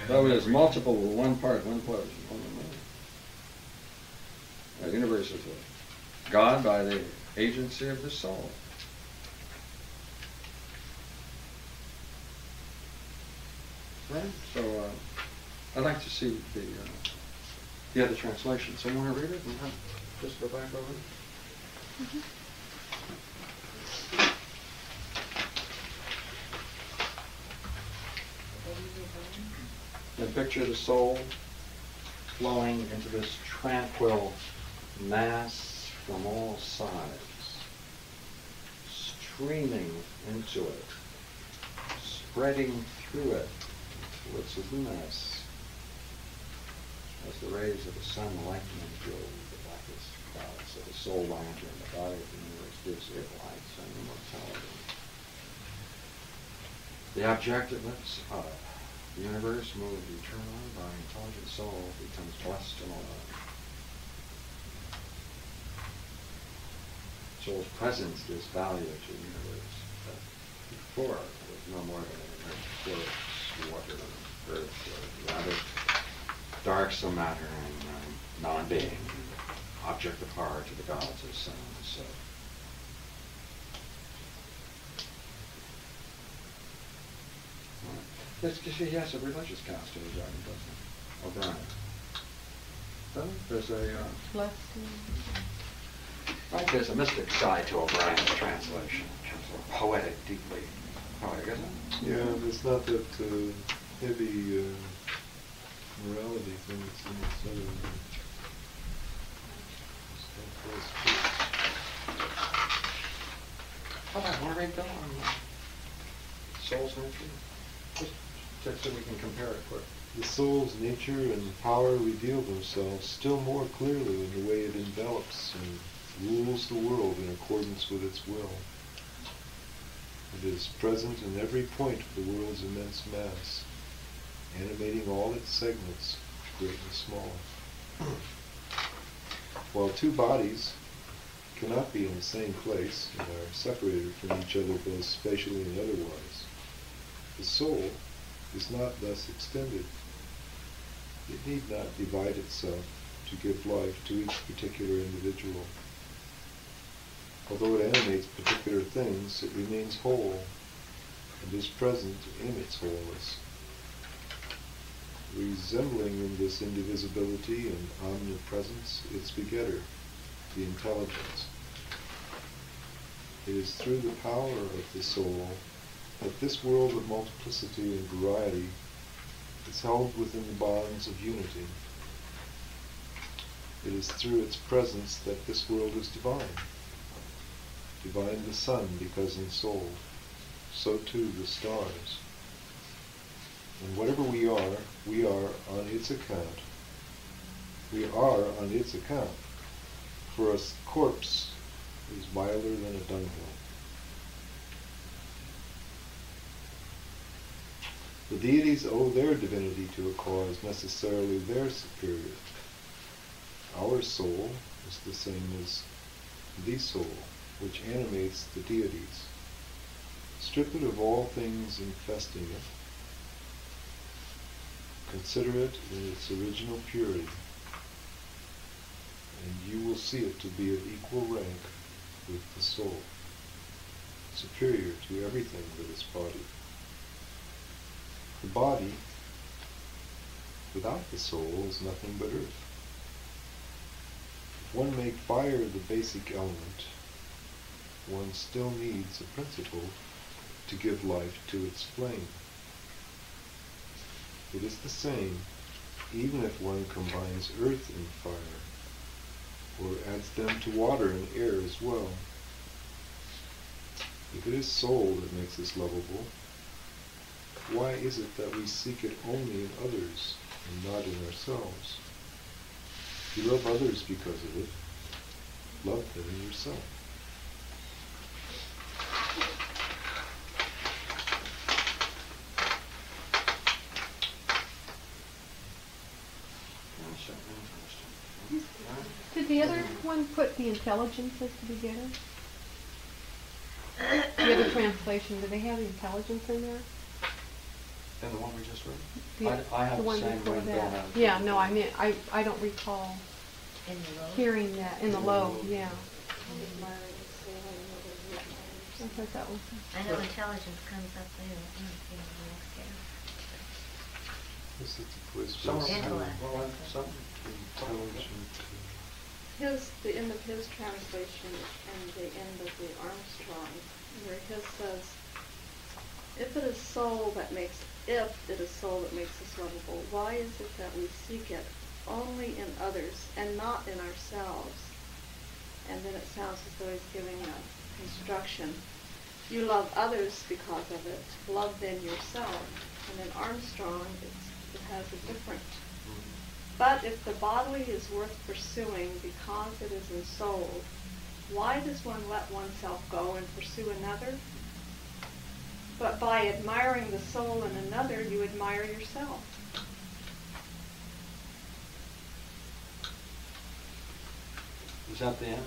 And Though it is multiple one part, one place, one another. The universe God by the agency of the soul. Right, so, uh, I'd like to see the, uh, the other translation. So wanna read it and just go back over it? And picture the soul flowing into this tranquil mass from all sides, streaming into it, spreading through it to its luminous, as the rays of the sun lightening through the blackest clouds. So the soul by entering the body of the universe gives it light and immortality. The object it lifts up, the universe moved eternally by intelligent soul becomes blessed and alive. Soul's presence gives value to the universe. But before, it was no more than an water, earth, or rather, dark of matter and um, non-being, object of power to the gods as sun and so. Has a religious cast to his writing, doesn't he? O'Brien. Doesn't? There's a, uh, Blessing. I think there's a mystic side to O'Brien's translation, in terms of poetic, deeply poetic, isn't it? Yeah, it's not that uh, heavy uh, morality thing. It's, it's other. Uh, it's not How about want to read Bill on uh, soul's nature? Just so- so we can compare it quick. The soul's nature and power reveal themselves still more clearly in the way it envelops and rules the world in accordance with its will. It is present in every point of the world's immense mass, animating all its segments, great and small. While two bodies cannot be in the same place and are separated from each other both spatially and otherwise, the soul is not thus extended. It need not divide itself to give life to each particular individual. Although it animates particular things, it remains whole and is present in its wholeness. Resembling in this indivisibility and omnipresence its begetter, the intelligence. It is through the power of the soul that this world of multiplicity and variety is held within the bonds of unity. It is through its presence that this world is divine. Divine the sun because ensouled, so too the stars. And whatever we are, we are on its account. We are on its account. For a corpse is milder than a dunghill. The deities owe their divinity to a cause necessarily their superior. Our soul is the same as the soul, which animates the deities. Strip it of all things infesting it. Consider it in its original purity, and you will see it to be of equal rank with the soul, superior to everything that is body. The body, without the soul, is nothing but earth. If one make fire the basic element, one still needs a principle to give life to its flame. It is the same even if one combines earth and fire, or adds them to water and air as well. If it is soul that makes us lovable, why is it that we seek it only in others and not in ourselves? You love others because of it. Love them in did the other one put the intelligence as the beginner? the other translation, do they have intelligence in there? In the one we just read? The- I, I have the one same before that. going. Yeah, no, I mean, I, I don't recall In the hearing that in the In the low, low. yeah. I admires thought that was. I know intelligence comes up later, you know, the next year. This is the place where Somewhere, it's Intellect. well, well, something. intelligent. His, the end of his translation and the end of the Armstrong, where his says, if it is soul that makes, if it is soul that makes us lovable, why is it that we seek it only in others and not in ourselves? And then it sounds as though he's giving a instruction. You love others because of it, love then yourself. And in Armstrong, it's, it has a different mm-hmm. but if the bodily is worth pursuing because it is ensouled, why does one let oneself go and pursue another? But by admiring the soul in another, you admire yourself. Is that the end?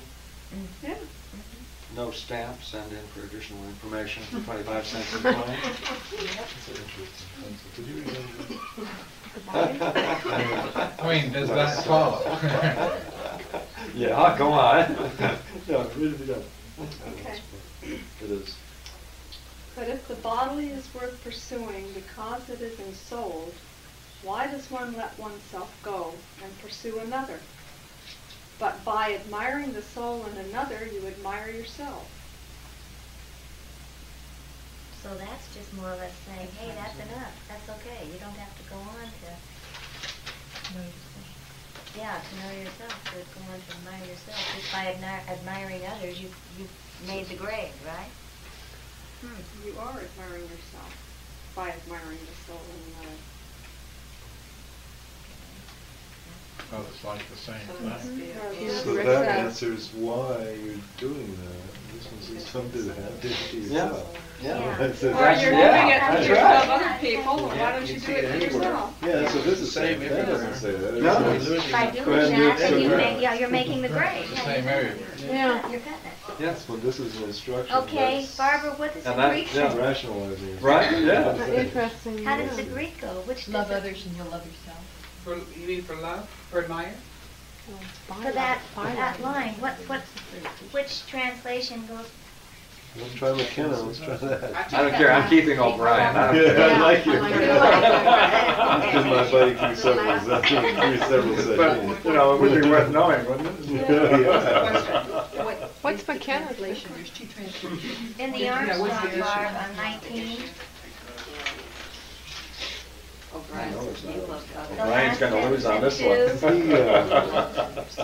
Mm-hmm. Yeah. Mm-hmm. No stamp, send in for additional information for twenty-five cents a coin. That's an interesting concept. Did you remember? I mean, does that follow? Yeah, go on. No, read it again. Okay. It is. But if the bodily is worth pursuing because it is ensouled, why does one let oneself go and pursue another? But by admiring the soul in another, you admire yourself. So that's just more or less saying, hey, that's enough, that's okay, you don't have to go on to. know yourself. Yeah, to know yourself, to go on to admire yourself, just by admi- admiring others, you, you've made the grade, right? Hmm. You are admiring yourself by admiring the soul in another. Oh, it's like the same So thing. must be a-. So that answers why you're doing that. This one says, come to that, do it to yourself. Yeah. That says- Or you're Yeah, doing it that's for right. yourself, other people, well, why don't you you do it it for anywhere. yourself? Yeah, so this is the Same saying, that doesn't say that. No. By doing ahead and that, it you make, yeah, you're making the grade. The same area. Yeah. You're cutting. Yes. Well, this is an instruction. Okay, Barbara, what does the And that- Greek yeah. Rationalizing. Right, yeah. Interesting. How does the Greek go? Which Love others and you'll love yourself. For, you mean for love, for admire? For that, bylaw. that line, what, what, which translation goes, Let's try MacKenna, let's try that. I don't care, I'm keeping O'Brien. I don't Yeah, care. I like Yeah, it. I like it. Give my buddy through several, through several sessions. But, you know, it would be worth knowing, wouldn't it? Yeah. What's MacKenna? Translation, there's two translations. in the Yeah, what's the Armstrong issue? Barb on nineteen? O'Brien says you love others. Brian's gonna lose on this one. He, uh,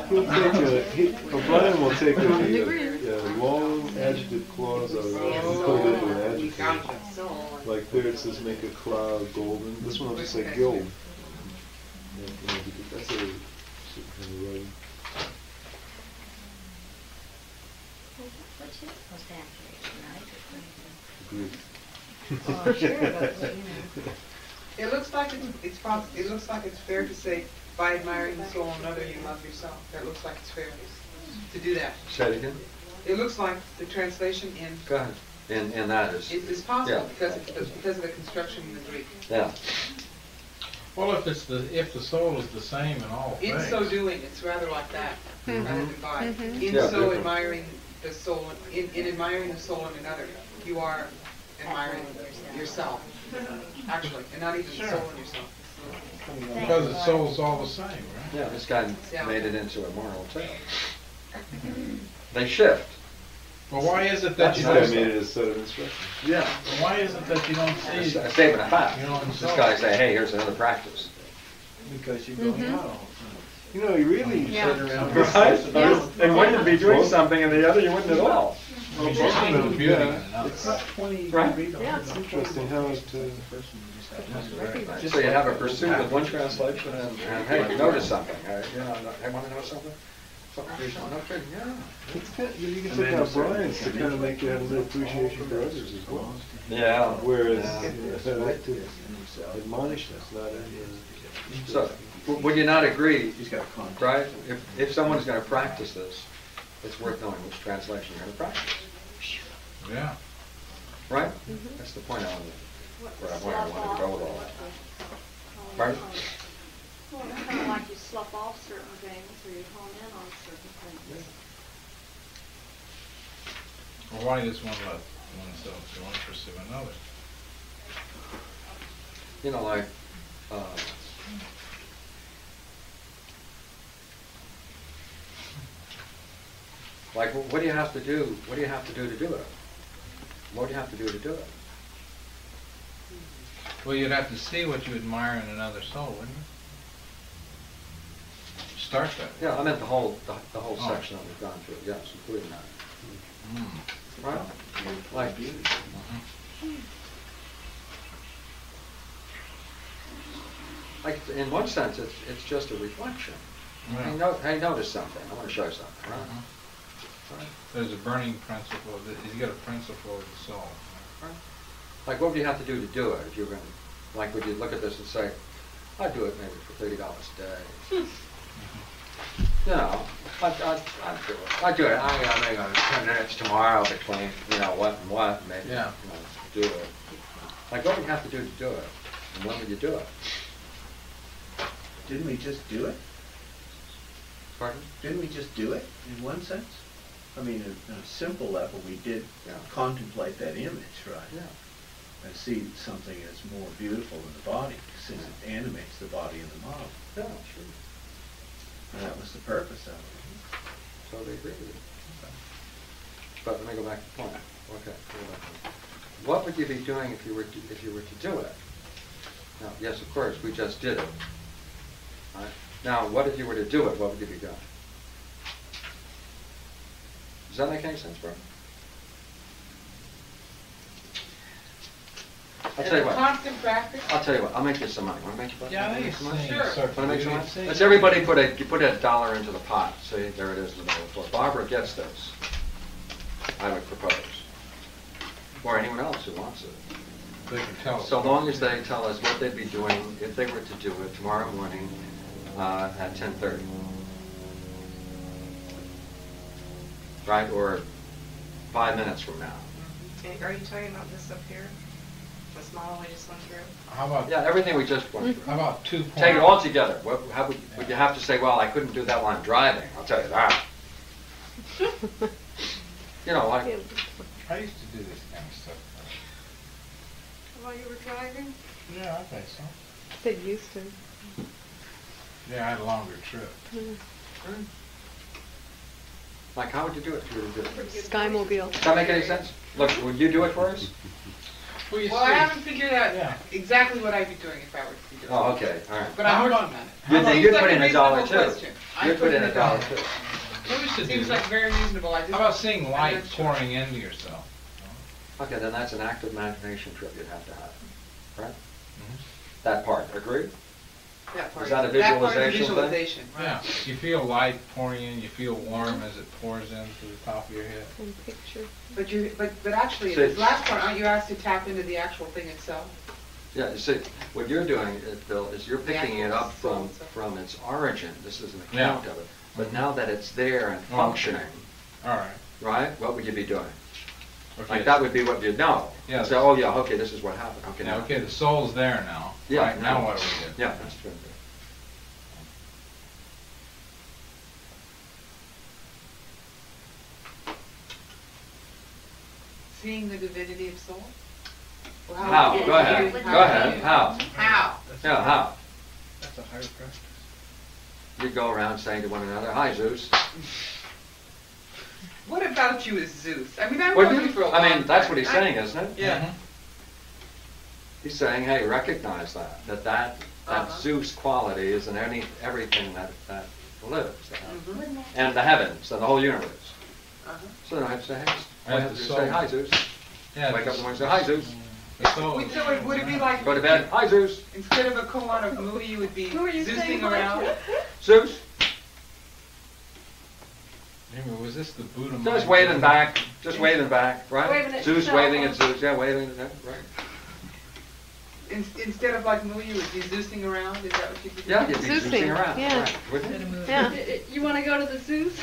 He'll take a, he, O'Brien will take a, a, a long adjective clause out of it and put it into an adjective. Like there it says make a cloud golden, this one will just say gild. Yeah, you know, that's a certain kind of writing. Which is most accurate, right? Greek. Oh, sure, but, you know. It looks like it's, it's poss, it looks like it's fair to say, by admiring the soul of another, you love yourself. That looks like it's fair to do that. Say it again? It looks like the translation in, Go ahead. And, and that is, is, is possible Yeah. because of, the- because of the construction in the Greek. yeah. Well, if it's the, if the soul is the same in all In things. so doing, it's rather like that, rather than by. In Mm-hmm. Yeah, so different. admiring the soul, in, in admiring the soul in another, you are admiring yourself, actually, and not even the soul yourself. Because the soul's all the same, right? Yeah, this guy Yeah. made it into a moral tale. They shift. But why is it that This you guy don't, made it a set of instructions. Yeah. why is it that you don't It's see? a statement of fact. You know, This guy say, hey, here's another practice. Because you're going Mhm. out all You know, you really. Yeah. the time. Right? Yeah. And one you'd be doing something and the other you wouldn't at all. I mean, you see the beauty. It's About twenty Right. degrees. Yeah. it's interesting how it, uh, So you have a pursuit with one translation and, and hey, notice something, uh, you know, hey, wanna know something? Something recent, okay, yeah. it's kind, you can And take then out Brian's to kind of make you have a little appreciation for others as well. Yeah. Whereas, Yeah. uh, to admonish us, not in, uh, So, W- Would you not agree, He's got context. right? If, if someone's gonna practice this, it's worth knowing which translation you're gonna practice, Yeah. right? That's the point I wanted, where I where I wanted to go with all that. Pardon? Well, it's kind of like you slough off certain things or you hone in on certain things. Well, why does one let oneself go and pursue another? You know, like, uh, like, what do you have to do, what do you have to do to do it? What do you have to do to do it? Well, you'd have to see what you admire in another soul, wouldn't you? Start that. Yeah, I meant the whole, the, the whole Oh. section that we've gone through, yes, including that. Mm. Right? Like, Mhm. like, in one sense, it's, it's just a reflection. I Yeah. know, I noticed something, I wanna show you something, right? Mhm. Right. There's a burning principle, that you got a principle of the soul. Right. Like, what would you have to do to do it if you were gonna, like, would you look at this and say, I'd do it maybe for thirty dollars a day? Hmm. You know, I'd, I'd, I'd do it, I'd do it, I, I may go ten minutes tomorrow between, you know, what and what, maybe, you Yeah. know, do it. Like, what would you have to do to do it? And when would you do it? Didn't we just do it? Pardon? Didn't we just do it in one sense? I mean, at a simple level, we did Yeah. contemplate that image, right? Yeah. And see something as more beautiful than the body, since it animates the body in the model. Yeah, sure. And that was the purpose of it. Totally agree with you. But let me go back to the point. Okay. go back to the- What would you be doing if you were to, if you were to do it? Now, yes, of course, we just did it. Right? Now, what if you were to do it, what would you be doing? Does that make any sense, bro? I'll tell you what. Constant practice? I'll tell you what, I'll make you some money. Want to make you Yeah, I wanna make it's some money? saying Sure. start Want to make some money? Let's everybody put a, you put a dollar into the pot. See, there it is in the middle of the floor. Barbara gets this. I would propose. Or anyone else who wants it. They can tell us. So long as they tell us what they'd be doing if they were to do it tomorrow morning uh, at 10:30. Right, or five minutes from now. Mm-hmm. Okay, Are you talking about this up here? This model we just went through? How about, Yeah, everything we just went through. how about two point? Take it all together. What, how would, would you have to say, well, I couldn't do that while I'm driving? I'll tell you that. You know, like, I used to do this kind of stuff. While you were driving? Yeah, I think so. They used to. Yeah, I had a longer trip. Like, how would you do it if you were to do it? Skymobile. Does that make any sense? Look, would you do it for us? Well, Well, I haven't figured out Yeah. exactly what I'd be doing if I were to be doing it. Oh, okay, all right. But I'm How working about- on it. how You'd, about- you'd Seems put in a a dollar reasonable too. question. I You'd put put in in a a dollar dollar. too. We used do Seems that. like very reasonable, I just. How about seeing light pouring into yourself? Okay, then that's an active imagination trip you'd have to have, right? Mhm. That part, agree? That part Is that a That part is visualization thing? visualization, right. Yeah, you feel light pouring in, you feel warm as it pours in through the top of your head. And picture. But you, but, but actually, See- this last part, aren't you asked to tap into the actual thing itself? Yeah, you see, what you're doing, uh, Bill, is you're The picking it actual up from, soul itself. from its origin. This is an Yeah. account of it. But now that it's there and Oh. functioning, All right. right, what would you be doing? Okay. Like, that would be what you'd know. Yeah. So, oh, yeah, okay, this is what happened, okay. Yeah, now- okay, the soul's there now. Yeah. Right, now what do we do? Yeah, that's true. Seeing the divinity of soul? Well, How? would you Go ahead, it? go ahead, how? How? Yeah, how? That's a higher practice. You go around saying to one another, hi, Zeus. What about you as Zeus? I mean, I've Well, known you for a long I time. mean, that's what he's I- saying, isn't it? Yeah. Mhm. He's saying, hey, recognize that, that that, that Uh-huh. Zeus quality is in any, everything that, that lives. that- Mhm. Wouldn't And the heavens, and the whole universe. Uh-huh. So then I have to say, hey, And I have to say, hi, Zeus. Yeah, Wake up in the the- morning and say, hi, Zeus. The. Wait, So it- would it be like? Go to bed, hi, Zeus. Instead of a koan of movie, you would be Who are you Zeusing around? hi Zeus. Amy, was this the Buddha? Just mind? waving back, just waving back, right? Waving at Zeus yourself, waving at? Zeus, yeah, waving at that, right? In- Instead of like Mu, you would be Zeusing around, is that what you'd be doing? Yeah, you'd be Zeusing, zooming around, yeah. right, wouldn't you? Yeah. You wanna go to the zoos?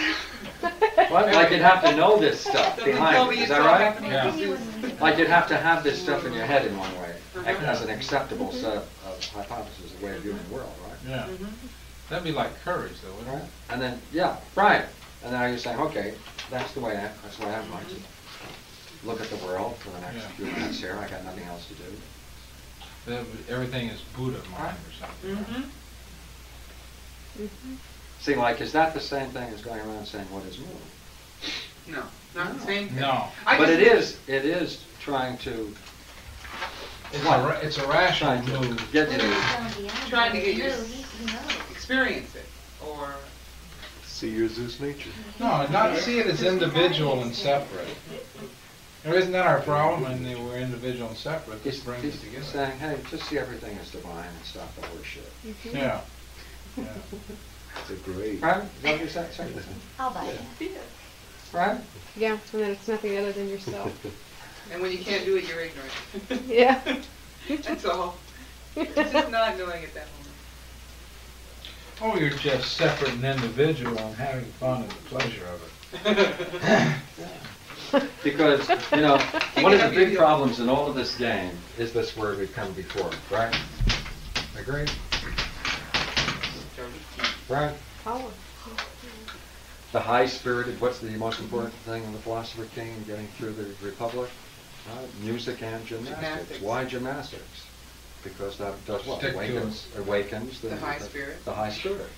Well, like you'd have to know this stuff Something behind me it, is that all right? happening Yeah. at the Zeus. Like you'd have to have this stuff in your head in one way, Uh-huh. as an acceptable set of hypotheses, a way of viewing the world, right? Yeah, Mhm. that'd be like courage though, wouldn't Right? it? And then, yeah, right. And now you're saying, okay, that's the way I, that's the way I'm going to look at the world for the next Yeah. few minutes here. I got nothing else to do. That would- Everything is Buddha mind or something. right? Mhm. See, like, is that the same thing as going around saying, what is moon? No, not the same thing. No. I But just- it is, it is trying to, It's a, ra- it's a rational trying to move. get you to, Trying to get you- He, he. Experience it, or, See your Zeus nature. No, not see it as individual and separate. Or isn't that our problem, when they we're individual and separate, this brings he's us together? saying, hey, just see everything as divine and stop the horseshit. Yeah. Yeah. It's a great. Right? Is that what you're saying? Sorry. I'll buy that. Right? Yeah, and then it's nothing other than yourself. and when you can't do it, you're ignorant. Yeah. That's all. It's just not knowing it that Oh, you're just separate and individual and having fun and the pleasure of it. Because, you know, one of the big problems in all of this game is this word we've come before, right? Agree? Right? Power. The high spirited, what's the most important thing in the Philosopher King in getting through the Republic? Uh, Music and gymnastics. Gymnastics. Why gymnastics? Because that does what? Stick Awakens, awakens the. The high spirit. The high spirit.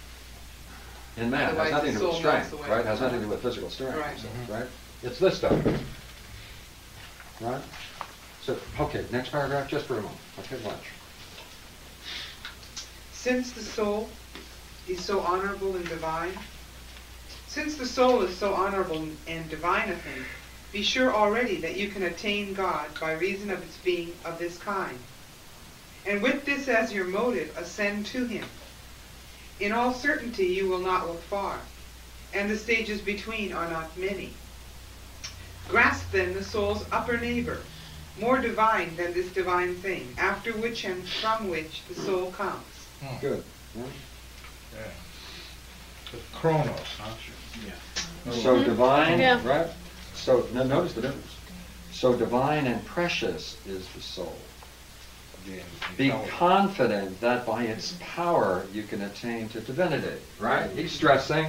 In man, it has nothing to do with strength, right? Has nothing to do with physical strength, Right. so, Mhm. right? It's this stuff. Right? So, okay, next paragraph, just for a moment. Okay, watch. Since the soul is so honorable and divine, since the soul is so honorable and divine a thing, be sure already that you can attain God by reason of its being of this kind. And with this as your motive, ascend to him. In all certainty you will not look far, and the stages between are not many. Grasp then the soul's upper neighbor, more divine than this divine thing, after which and from which the soul comes. Hmm. Good. Yeah. Yeah. The Kronos, huh? Yeah. So divine, Yeah. right? So, no, notice the difference. So divine and precious is the soul. The Be confident that by its power you can attain to divinity, right? Mm-hmm. He's stressing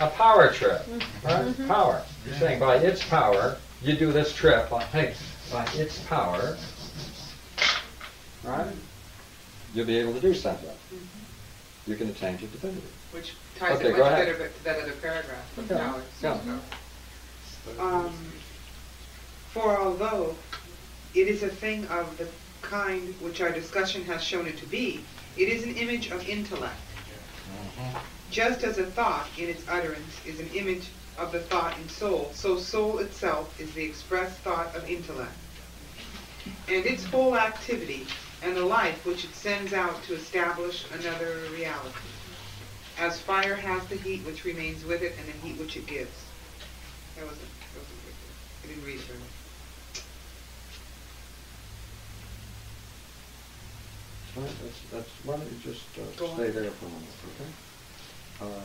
a power trip, mm-hmm. right? Mm-hmm. Power. He's saying by its power, you do this trip, by, hey, by its power, right? You'll be able to do something. You can attain to divinity. Which ties Okay, in go much better to that other paragraph of Yeah, how it's. Um, um, for although it is a thing of the kind which our discussion has shown it to be, it is an image of intellect. Mhm. Just as a thought in its utterance is an image of the thought in soul, so soul itself is the express thought of intellect. And its whole activity and the life which it sends out to establish another reality. As fire has the heat which remains with it and the heat which it gives. That wasn't, that wasn't. I didn't read it very well. All right, that's, that's, why don't you just Go uh, on. stay there for a moment, okay? Uh,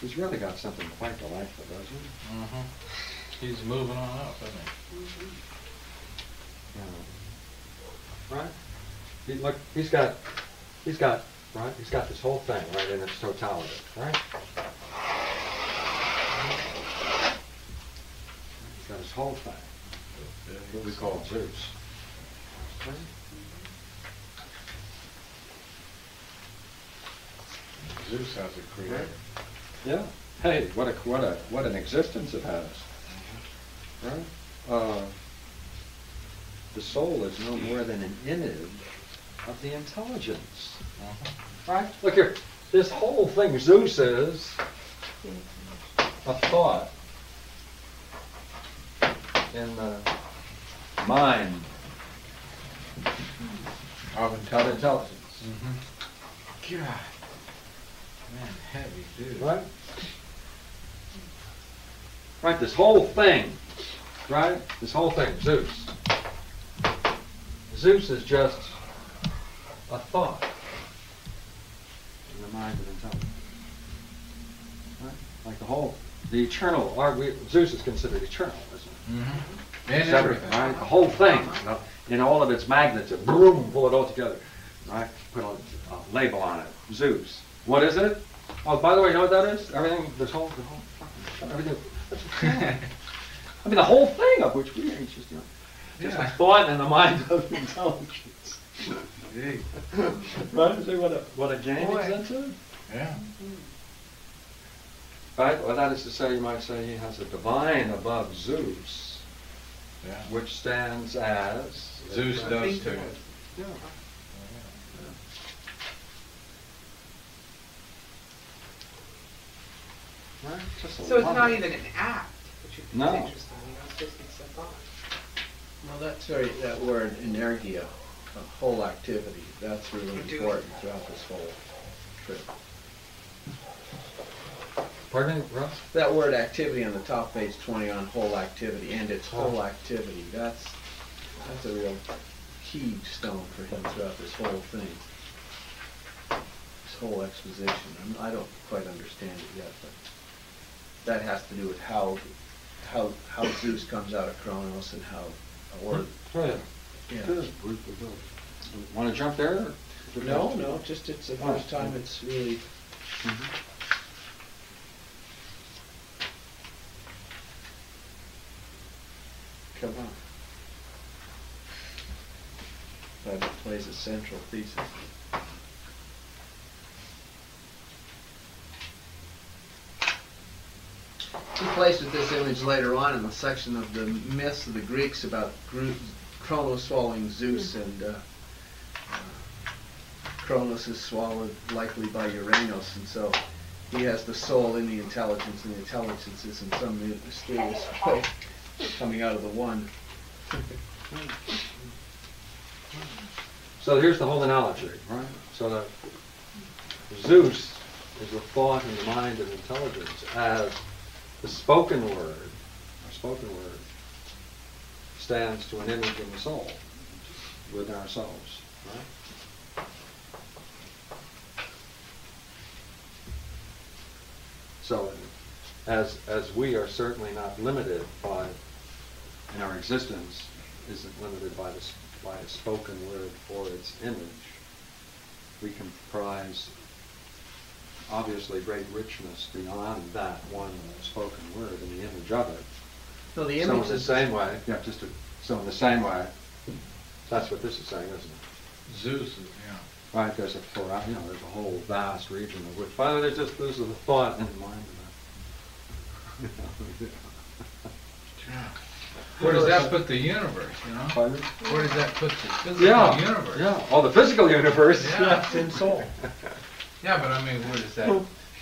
He's really got something quite delightful, doesn't he? Mm-hmm. He's moving on up, isn't he? Yeah. Right? He, look, he's got, he's got, right, he's got this whole thing right in its totality, right? He's got his whole thing, what we call Zeus. Right? Zeus has a creator. Yeah. Hey, what a, what a, what an existence it has. Right? Uh, the soul is no more than an image of the intelligence. Uh-huh. Right? Look here, this whole thing Zeus is a thought in the mind Of of intelligence. intelligence. Mhm. God. Man, heavy dude. Right? Right, this whole thing, right? This whole thing, Zeus, Zeus is just a thought in the mind of intelligence. Right? Like the whole, the eternal, our, we, Zeus is considered eternal, isn't it? Mm-hmm. And It's everything, everything. right? The whole thing, you know, in all of its magnitude, boom, pull it all together, right? Put a, a label on it, Zeus. What is it? Oh, by the way, you know what that is? Everything, this whole, the whole, fucking- everything. I mean, the whole thing of which we are just, you know, just a thought in the mind of intelligence. Right? See what a, what a game Boy. into? Yeah. Right? Well, that is to say, you might say he has a divine above Zeus, Yeah. which stands as. Zeus does too. Yeah. Right? So it's not even an act, which you think No. interesting, you know, it's just it's a thought. Well, that's very, that word energia, a whole activity, that's really Doing. important throughout this whole trip. Pardon me, Russ? That word activity on the top page twenty on whole activity and its oh. whole Oh. activity, that's, that's a real key stone for him throughout this whole thing. This whole exposition, I'm- I don't quite understand it yet, but that has to do with how, how, how Zeus comes out of Kronos and how, or, Oh, yeah. yeah. Good. Want to jump there? or- No, no, just it's the Oh. first time it's really, Mhm. come on. But it plays a central thesis. He plays with this image later on in the section of the myths of the Greeks about Gru- Kronos swallowing Zeus and uh, uh, Kronos is swallowed likely by Uranus, and so he has the soul in the intelligence, and the intelligence is in some mysterious way coming out of the one. So here's the whole analogy, right? So that Zeus is the thought and the mind and intelligence as the spoken word, our spoken word, stands to an image in the soul, within ourselves, right? So, as, as we are certainly not limited by, in our existence, isn't limited by this, by a spoken word or its image, we comprise obviously great richness beyond that one spoken word and the image of it. No, the So image in the same way, yeah, just to, so in the same way, that's what this is saying, isn't it? Zeus yeah. Right, there's a, plura- you know, there's a whole vast region of which, by the way, there's just, this is the thought in the mind of it. Where does that put the universe, you know? Pardon? Where does that put the physical Yeah, universe? yeah, oh, the physical universe. Yeah. it's in soul, Yeah, but I mean, what is that,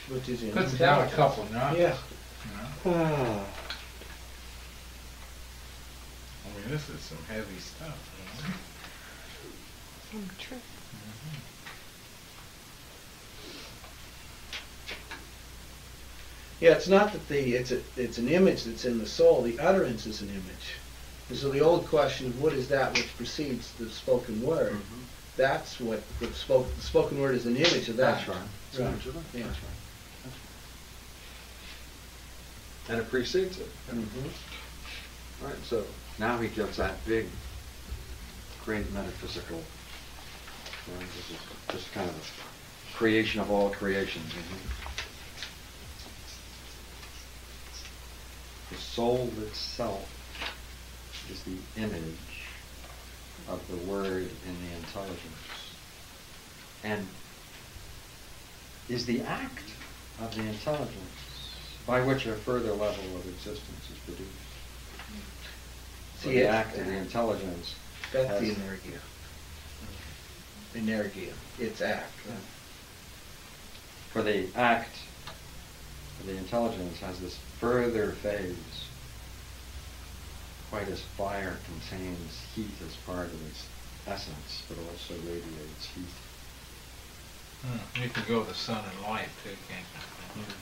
which is in puts it down a couple notches, Yeah. you know? Ah. I mean, this is some heavy stuff, you know? Yeah, it's not that the, it's a, it's an image that's in the soul, the utterance is an image. And so the old question, of what is that which precedes the spoken word? Mhm. That's what the spoken, the spoken word is an image of that. That's right. It's Right. an image of it. Yeah. That's right. That's right. And it precedes it. Mhm. Right, so now he gives that big, great metaphysical, you know, this is just kind of a creation of all creations. The soul itself is the image of the word in the intelligence. And is the act of the intelligence by which a further level of existence is produced. Hmm. So the act of the intelligence That's has- the energia. Energia, it's act. for the act of the intelligence has this further phase quite as fire contains heat as part of its essence, but also radiates heat. Hmm, you can go the sun and light too, can't you? Mm.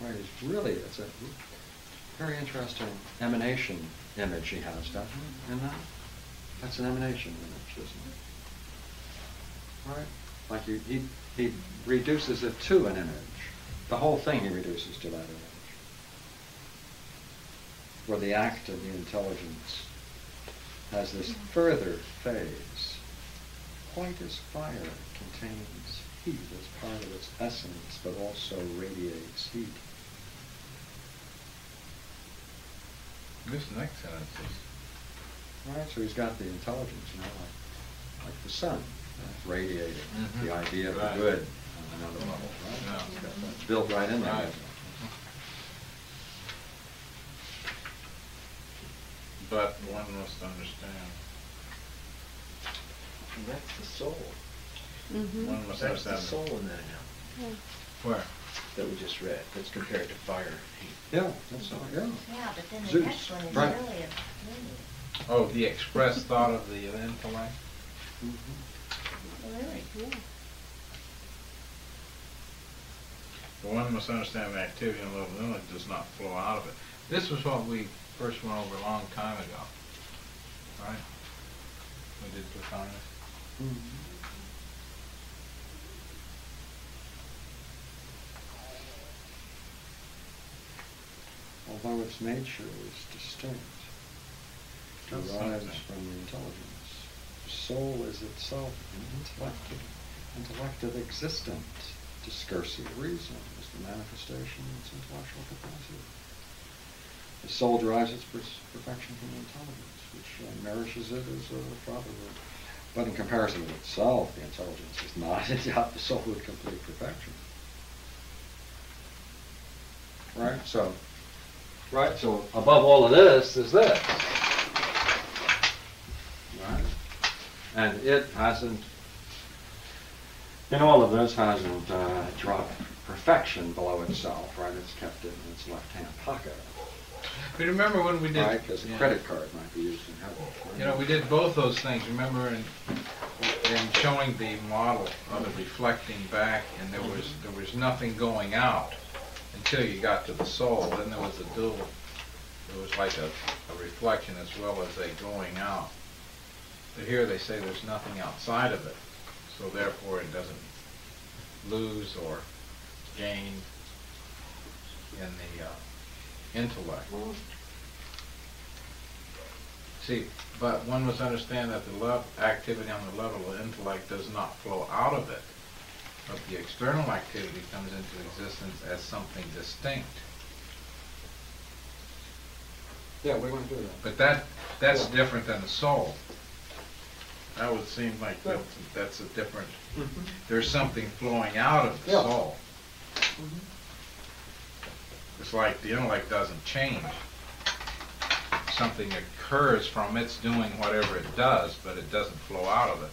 right, it's really, it's a very interesting emanation image he has, doesn't it? In that? That's an emanation image, isn't it? Right? Like he, he, reduces it to an image. The whole thing he reduces to that image. Where the act of the intelligence has this further phase. White as fire contains heat as part of its essence, but also radiates heat. This next sentence is, Right, so he's got the intelligence, you know, like, like the sun, uh, radiating Mhm. the idea of the good on another level, right? Yeah. It's got that Built right in there. Right. isn't but one must understand, And that's the soul. Mm-hmm. one must That's the soul in that hymn Where? that we just read. That's compared to fire and heat. Yeah, that's all, yeah. Yeah, but then the Zeus, next one is right. really a, really, Oh, the express thought of the intellect? Mm-hmm. Really? Yeah. But one must understand the activity and level of intellect does not flow out of it. This was what we first went over a long time ago, right? We did Plotinus. Mm-hmm. Although its nature is distinct, That's derives from the intelligence. The soul is itself an intellective, of, intellect of existent discursive reason, is the manifestation of its intellectual capacity. The soul derives its per- perfection from the intelligence, which uh, nourishes it as a fatherhood. But in comparison with itself, the intelligence is not endowed the soul with complete perfection. Right? So, right? So above all of this is this. Right? And it hasn't, in all of this, hasn't uh, dropped perfection below itself, right? It's kept it in its left-hand pocket. But remember when we did? Right? Because a Yeah. credit card might be used in heaven. right? You know, we did both those things, remember, in, in showing the model of it reflecting back, and there was, there was nothing going out until you got to the soul, then there was a dual, there was like a, a reflection as well as a going out. But here they say there's nothing outside of it, so therefore it doesn't lose or gain in the uh, intellect. See, but one must understand that the love activity on the level of intellect does not flow out of it, but the external activity comes into existence as something distinct. Yeah, we want to do that. But that, that's Yeah. different than the soul. That would seem like Yeah. that's, that's a different, mm-hmm. there's something flowing out of the Yeah. soul. Mm-hmm. It's like the intellect doesn't change. Something occurs from its doing whatever it does, but it doesn't flow out of it.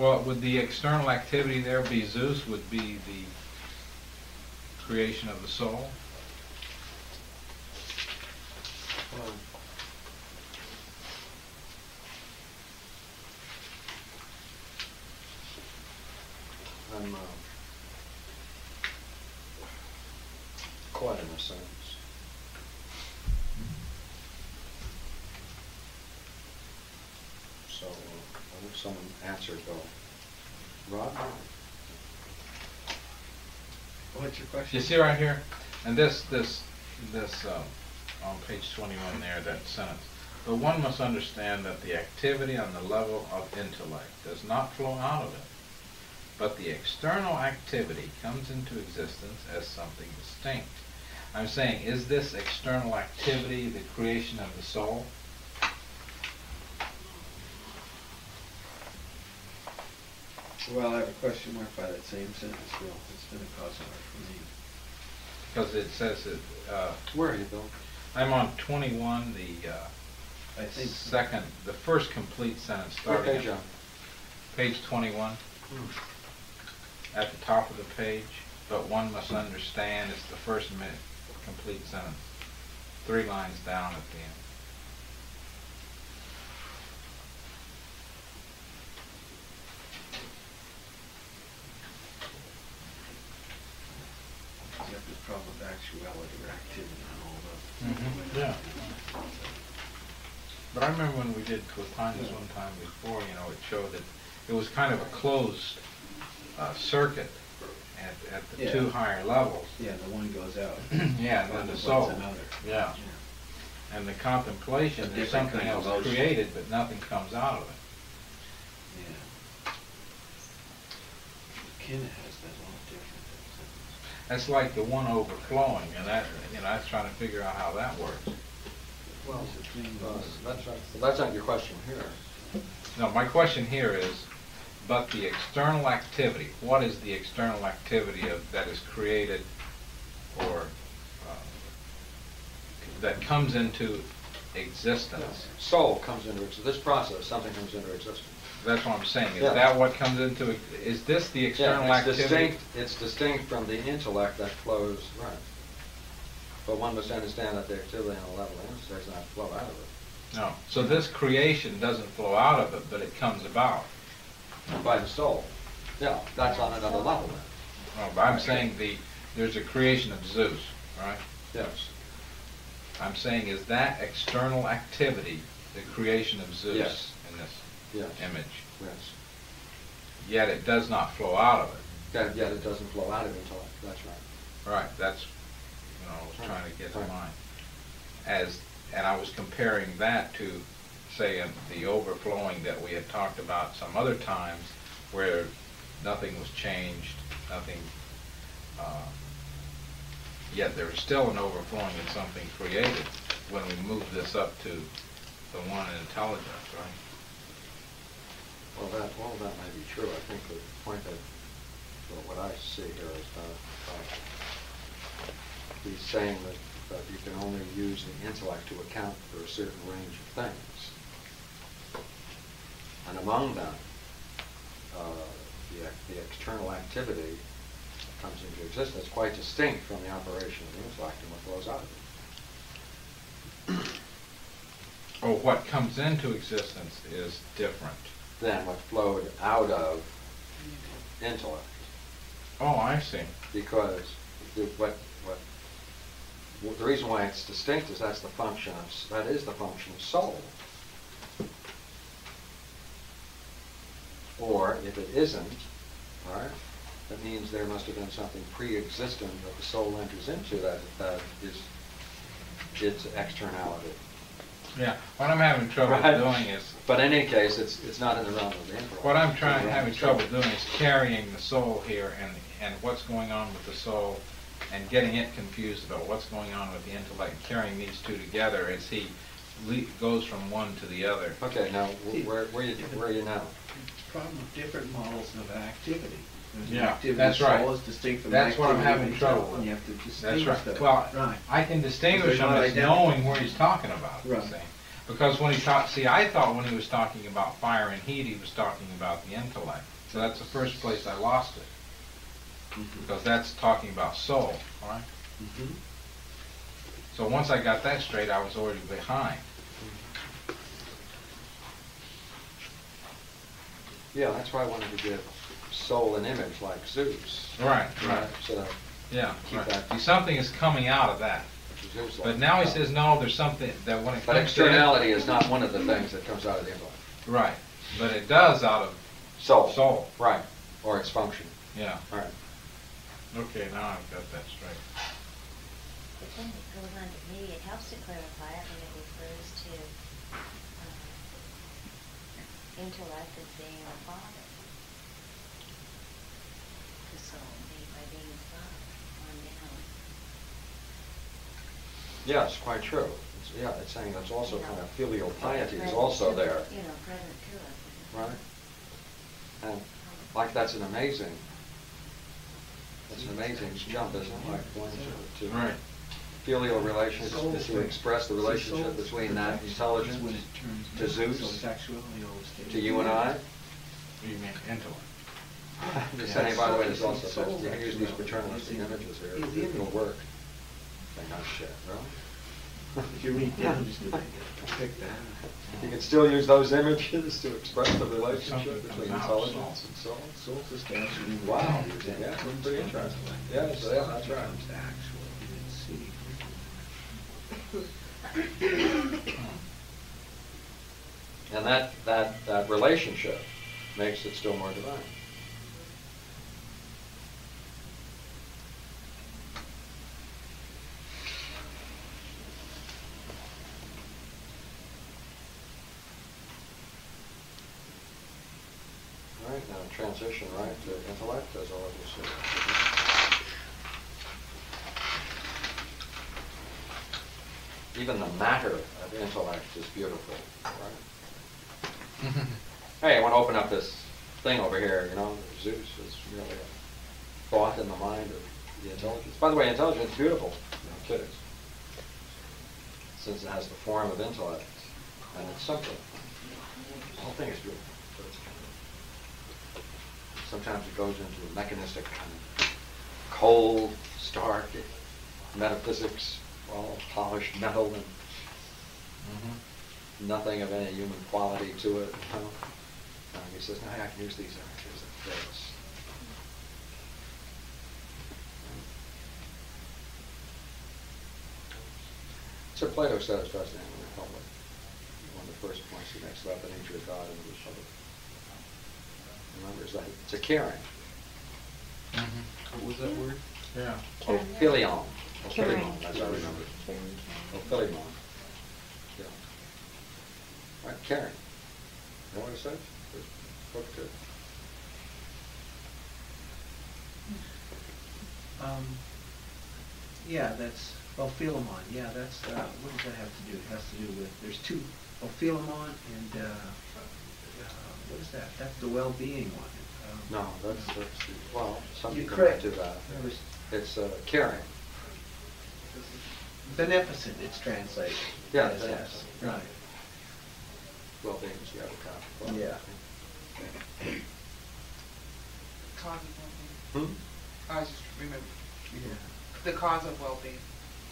Well, would the external activity there be Zeus, would be the creation of the soul? Um, I'm, uh, quite in a sense. So, uh, I wish someone answered though. Rod? You see right here, and this, this, this, um, on page twenty-one there, that sentence. But one must understand that the activity on the level of intellect does not flow out of it, but the external activity comes into existence as something distinct. I'm saying, is this external activity the creation of the soul? Well, I have a question mark by that same sentence, Bill. It's been a cause mark for me. Because it says that, uh, Where are you, Bill? I'm on twenty-one, the, uh, I think. second, the first complete sentence starting page, at John? page twenty-one, at the top of the page, but one must understand, it's the first minute, complete sentence. Three lines down at the end. You have this problem with actuality or activity and all that. Yeah. But I remember when we did Twapandas one time before, you know, it showed that it was kind of a closed uh, circuit at, at the Yeah. two higher levels. Yeah, the one goes out. Yeah, and then the soul. another? Yeah. And the contemplation, A there's different something kind of else motion. created, but nothing comes out of it. Yeah. Kenna has that a lot different. That's like the one overflowing, and that, you know, I was trying to figure out how that works. Well, It's a thing uh, that's- that's not, that's not your question here. No, my question here is, but the external activity, what is the external activity of, that is created or, uh, that comes into existence? Soul comes into, existence. this process, something comes into existence. That's what I'm saying, is Yeah. that what comes into, ex- is this the external Yeah, it's activity? distinct, it's distinct from the intellect that flows, right. But one must understand that the activity on a level is, does not flow out of it. No, so this creation doesn't flow out of it, but it comes about. By the soul. Yeah, that's on another level then. Oh, but I'm saying the, there's a creation of Zeus, right? Yes. I'm saying is that external activity, the creation of Zeus Yes. Yes. image, Yes. yet it does not flow out of it. Yet, it doesn't flow out of intellect, that's right. Right, that's, you know, I was trying to get to Right. mine. As, and I was comparing that to, say, um, the overflowing that we had talked about some other times where nothing was changed, nothing, uh, yet there was still an overflowing of something created when we moved this up to the one in intelligence, right? Well, that, well, that may be true. I think the point that, well, what I see here is that, uh, he's saying that, that you can only use the intellect to account for a certain range of things. And among them, uh, the, the external activity comes into existence quite distinct from the operation of the intellect and what flows out of it. Or what comes into existence is different. Than what flowed out of intellect. Oh, I see. because the, what, what, what- the reason why it's distinct is that's the function of, that is the function of soul. Or if it isn't, all right, that means there must have been something pre-existent that the soul enters into that, that is its externality. Yeah, what I'm having trouble Right. doing is, But in any case, it's, it's not in the realm of the intellect. what I'm trying, the realm having trouble soul. doing is carrying the soul here and, and what's going on with the soul and getting it confused about what's going on with the intellect, and carrying these two together as he le- goes from one to the other. Okay, now, wh- where, where you, where are you now? Problem with different models of activity. There's an Yeah, activity that's of right. is distinct from That's what I'm activity having trouble with. And you have to That's distinguish right. Well, Right. I can distinguish They're them not as identical. knowing where he's talking about, you Right. see. Because when he talked, see, I thought when he was talking about fire and heat, he was talking about the intellect. So that's the first place I lost it, Mhm. because that's talking about soul, all right? Mhm. So once I got that straight, I was already behind. Yeah, that's why I wanted to give soul and image like Zeus. Right, right. So that Yeah, Keep right. that. See, something is coming out of that. Zeus like. But now he says, no, there's something that when it But comes to... externality is not one of the things that comes out of the intellect. Right, but it does out of Soul. soul, Right, or its function. yeah. Right. Okay, now I've got that straight. But then it goes on to, maybe it helps to clarify it when it refers to uh, intellect as being a father. The soul, being by being a father, on down. Yes, quite true. It's, yeah, it's saying that's also You know, kind of filial piety is also to- there. You know, present to us. Right. And like that's an amazing, that's an amazing jump, isn't it? Like going to, to. Right. filial relationship, Soul is to express the relationship soul's between that intelligence when it turns to into- Zeus, so it's actuality always stays. to you and I. You mean intellect. I'm just Yeah, saying, by the way, soul- there's also, soul you can use these actuality. paternalistic images here, it's it will in- work. Shit? If you read down, just. Pick that. You can still use those images to express the relationship between intelligence and soul. Statue. in Wow, yeah, pretty interesting. intellect. Yes, yeah, that's right. Comes to actual, you didn't see. And that, that, that relationship makes it still more divine. All right, now transition, right, to intellect, as all of you said. Even the matter of intellect is beautiful, right? Hey, I want to open up this thing over here, you know, Zeus is really a thought in the mind of the intelligence. By the way, intelligence is beautiful, no kidding. Since it has the form of intellect, and it's simple. The whole thing is beautiful. but it's kind of- Sometimes it goes into a mechanistic kind of cold, stark metaphysics, all polished metal and Mhm. nothing of any human quality to it. You know? And he says, no, I can use these images of this. So Plato says, doesn't he, in the Republic? One of the first points he makes about the nature of God in the Republic. Remember, it's, like, it's a caring. Mhm. What was that word? Yeah. Oh, Philion. Oh, Caring. Philemon, that's how I remember. Oh, Philemon. Yeah. Right, caring. You know what it says? It's Book two. Um, yeah, that's, well, Philemon, yeah, that's, uh, what does that have to do? It has to do with, there's two, Philemon and, uh, uh, what is that? That's the well-being one. Um, No, that's, that's, well, something You correct. to that. It's uh, caring. Beneficent, it's translated. Yeah, Yes, yes. Right. Well-being is the other kind. Yeah. Cause of well-being. Hmm? I just remember, Yeah. the cause of well-being.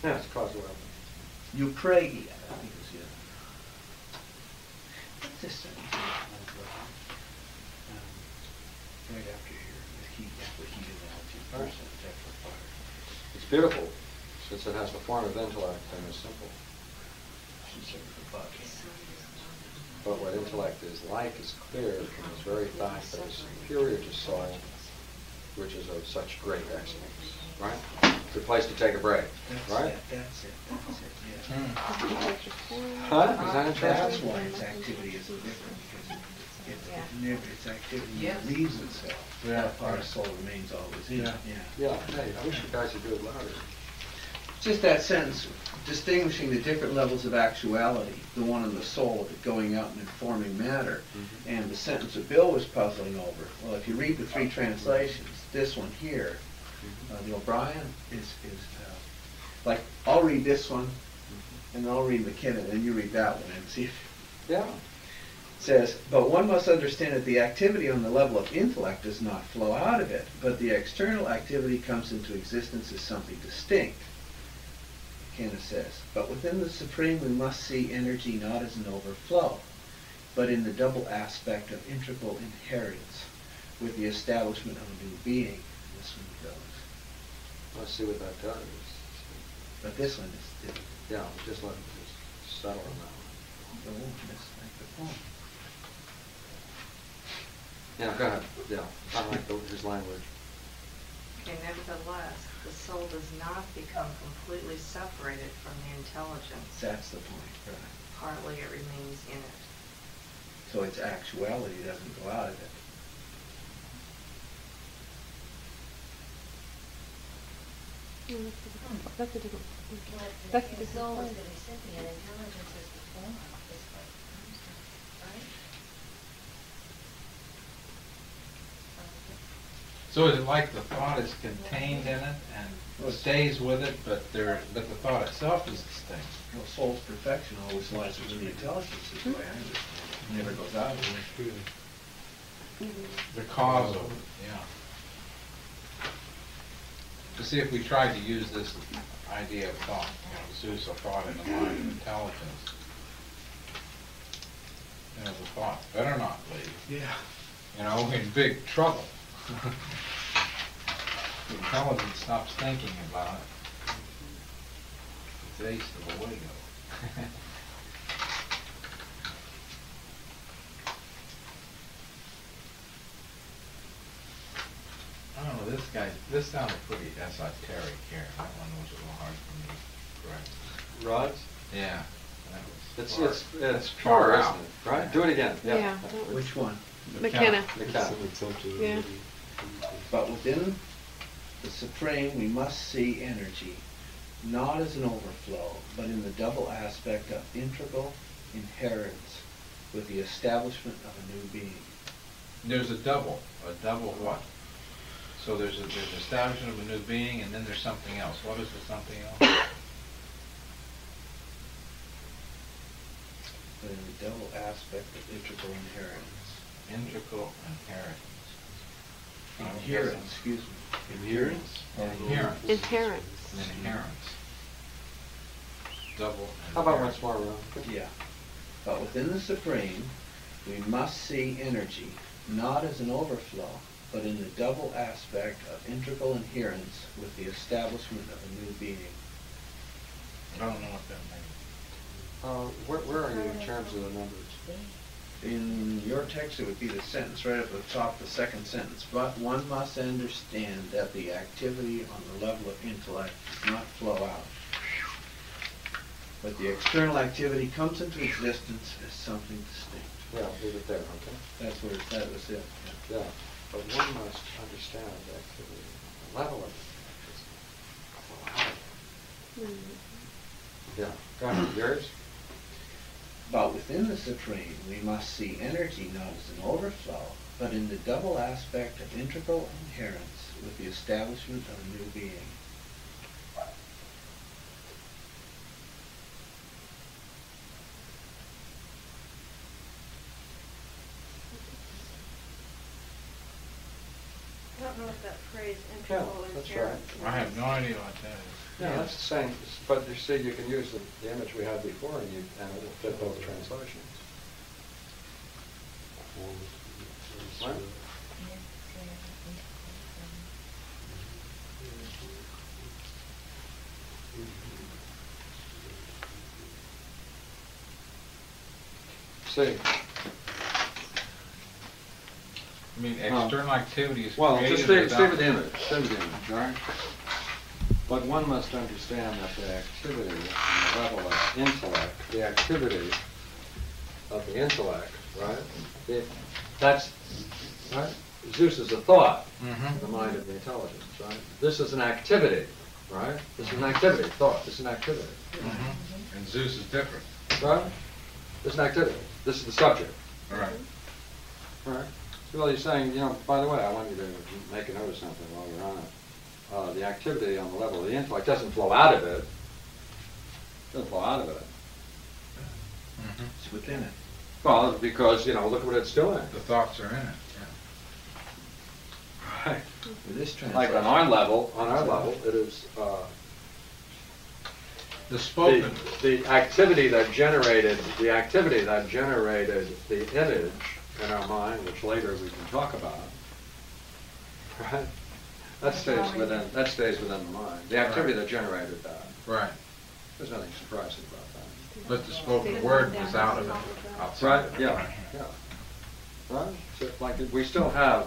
Yeah, it's cause of well-being. Eupragia, I think is the other. What's this thing? Um, Right after here, the heat, after heat analogy, Right. percent, after fire. It's beautiful, since it has the form of intellect and is simple. Should say the buck. But what intellect is like is clear from its very fact that it's superior to soul, which is of such great excellence, right? Good place to take a break, That's right? it, that's it, that's it, yeah. Mm. Huh? Is that That's why its activity is different, because it, it, Yeah. it never, its activity Yes. leaves itself. Yeah. That part of soul remains always in it, Yeah. yeah. Yeah, hey, I wish you guys would do it louder. Just that sentence, distinguishing the different levels of actuality, the one in the soul of it going out and informing matter, Mhm. and the sentence that Bill was puzzling over. Well, if you read the three translations, this one here, Mm-hmm. uh, the O'Brien is, is, uh, like, I'll read this one, and then I'll read MacKenna, and you read that one, and see if Yeah. says, but one must understand that the activity on the level of intellect does not flow out of it, but the external activity comes into existence as something distinct. MacKenna says, but within the supreme we must see energy not as an overflow, but in the double aspect of integral inheritance with the establishment of a new being. This one goes. Let's see what that does. But this one is, is Yeah, just let it just settle on that one. the one like the poem. Yeah, go ahead, yeah, I like the- his language. Okay, nevertheless, the soul does not become completely separated from the intelligence. That's the point, right. Partly it remains in it. So its actuality doesn't go out of it. Hmm. That's a different. But That's a the soul is the recipient, intelligence is the form, is what it comes from, right? So is it like the thought is contained in it and stays with it, but there, but the thought itself is distinct? Well, soul's perfection always lies within the intelligence, is the way I understand it. It Never goes out of it. The cause of it, yeah. To see if we tried to use this idea of thought, you know, Zeus, a thought in the mind of intelligence. You know, the thought better not leave. Yeah. You know, we're in big trouble. The intelligence stops thinking about it. It's ace to the window. I don't know, this guy, this sounded pretty esoteric here. That one was a little hard for me, correct? Rods? Yeah. that was It's, far- it's, it's that's far, far isn't out. it? Right? Do it again, yeah. Yeah, Which one? MacKenna. It's MacKenna. an attempt Yeah. But within the supreme, we must see energy, not as an overflow, but in the double aspect of integral inherence with the establishment of a new being. There's a double, a double what? So there's a, there's establishment of a new being, and then there's something else. What is the something else? But in the double aspect of integral inherence. Integral inheritance. Inherence, excuse me. Inherence? Inherence. Inherence. Inherence. Double. How about inherence. once more, Ron? Yeah. But within the supreme, we must see energy, not as an overflow, but in the double aspect of integral inherence with the establishment of a new being. I don't know what that means. Uh, where, where are you in terms of the numbers? In your text, it would be the sentence right up at the top, the second sentence. But one must understand that the activity on the level of intellect does not flow out. But the external activity comes into existence as something distinct. Yeah, leave it there, okay? That's where, that was it. Yeah, but one must understand the activity, the level of it. Mm. Yeah, go ahead, yours? But within the supreme, we must see energy not as an overflow, but in the double aspect of integral inherence with the establishment of a new being. I don't know what that phrase integral Yeah, that's inherence I have no idea what that is. Yeah, that's the same, but you see, you can use the, the image we had before and you, and it will fit both translations. Right? See, I mean, external activity is well, created just stay, stay with the image, stay with the image, all right? But one must understand that the activity on the level of intellect, the activity of the intellect, right? It, that's, right? Zeus is a thought, Mhm. the mind of the intelligence, right? This is an activity, right? This is an activity, thought, this is an activity, Mhm. And Zeus is different. right? This is an activity, this is the subject, Right. right? Well, you're saying, you know, by the way, I want you to make a note of something while you're on it. Uh, the activity on the level of the intellect doesn't flow out of it, doesn't flow out of it. Mhm. It's within it. Well, because, you know, look what it's doing. The thoughts are in it, yeah. Right. With this Like on our level, on our level, it is, uh, The the, spoken, the activity that generated, the activity that generated the image in our mind, which later we can talk about, right? That stays within, that stays within the mind. The activity that generated that, right. there's nothing surprising about that. But the spoken word was out of it, outside Right, of it. yeah, yeah. Right, so like, we still have,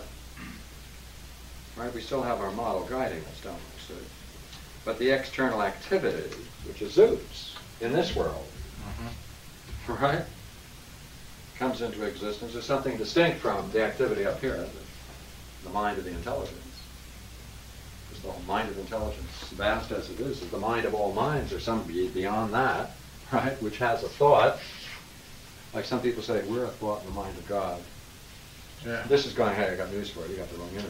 right, we still have our model guiding us, don't we, so, but the external activity, which is Zeus, in this world, Mhm. right, comes into existence as something distinct from the activity up here, the- the mind of the intelligence. The mind of intelligence, vast as it is, is the mind of all minds, or some beyond that, right, which has a thought. Like some people say, we're a thought in the mind of God. Yeah. This is going, hey, I got news for you, you got the wrong image.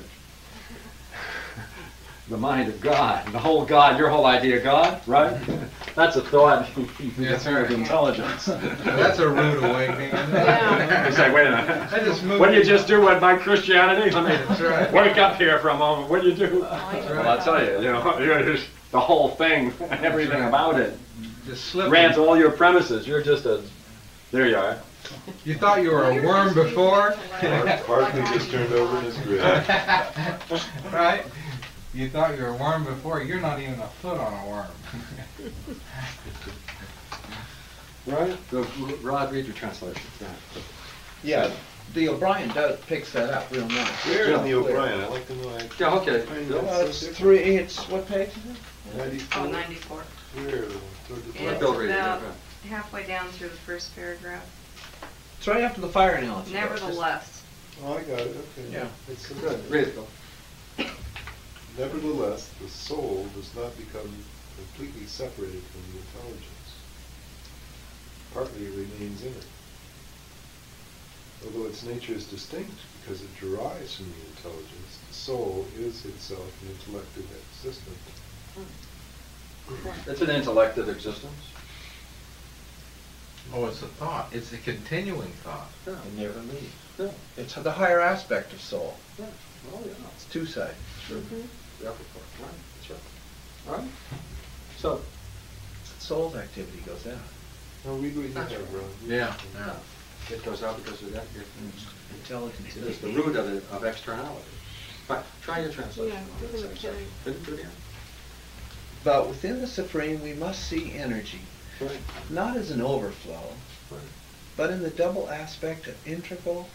the mind of God, the whole God, your whole idea of God, right? That's a thought. Yes, sir. Of intelligence. That's a rude awakening, isn't? Yeah. You say, wait a I minute. just moved. What do you just do with my Christianity? Let That's me right. wake up here for a moment. What do you do? Oh, right. Well, I'll tell you, you know, just- the whole thing, everything right. about it, Just slipped. rants all your premises. You're just a, there you are. You thought you were a worm before? Berkeley just turned over in his grave. Right? You thought you were a worm before, you're not even a foot on a worm. Right? So, Rod, read your translation. Yeah, the O'Brien does, picks that up real nice. Where in the O'Brien? I'd like to know. Yeah, okay. find Bill? that Uh, so it's three, it's, what page is it? Ninety-four? Oh, 94. Where? The And top? It's about halfway down through the first paragraph. It's right after the fire analogy. though. It's just- Nevertheless, Oh, I got it, okay. Yeah. It's Good, read it, Bill. Nevertheless, the soul does not become completely separated from the intelligence. Partly it remains in it. Although its nature is distinct because it derives from the intelligence, the soul is itself an intellective existence. It's an intellective existence. Oh, it's a thought. It's a continuing thought. Yeah. It never leaves. Yeah. It's the higher aspect of soul. Yeah. Oh, yeah. It's two-sided. Sure. The upper part, right, that's right. All right? So, Soul's activity goes out. No, read what you That's have, right. Yeah, yeah. it goes out because of that, it- Intelligence it is is the root of it, of externality. But try your translation. Yeah, do the beginning. Did it do it again? But within the Supreme, we must see energy, Right, not as an overflow, right. but in the double aspect of integral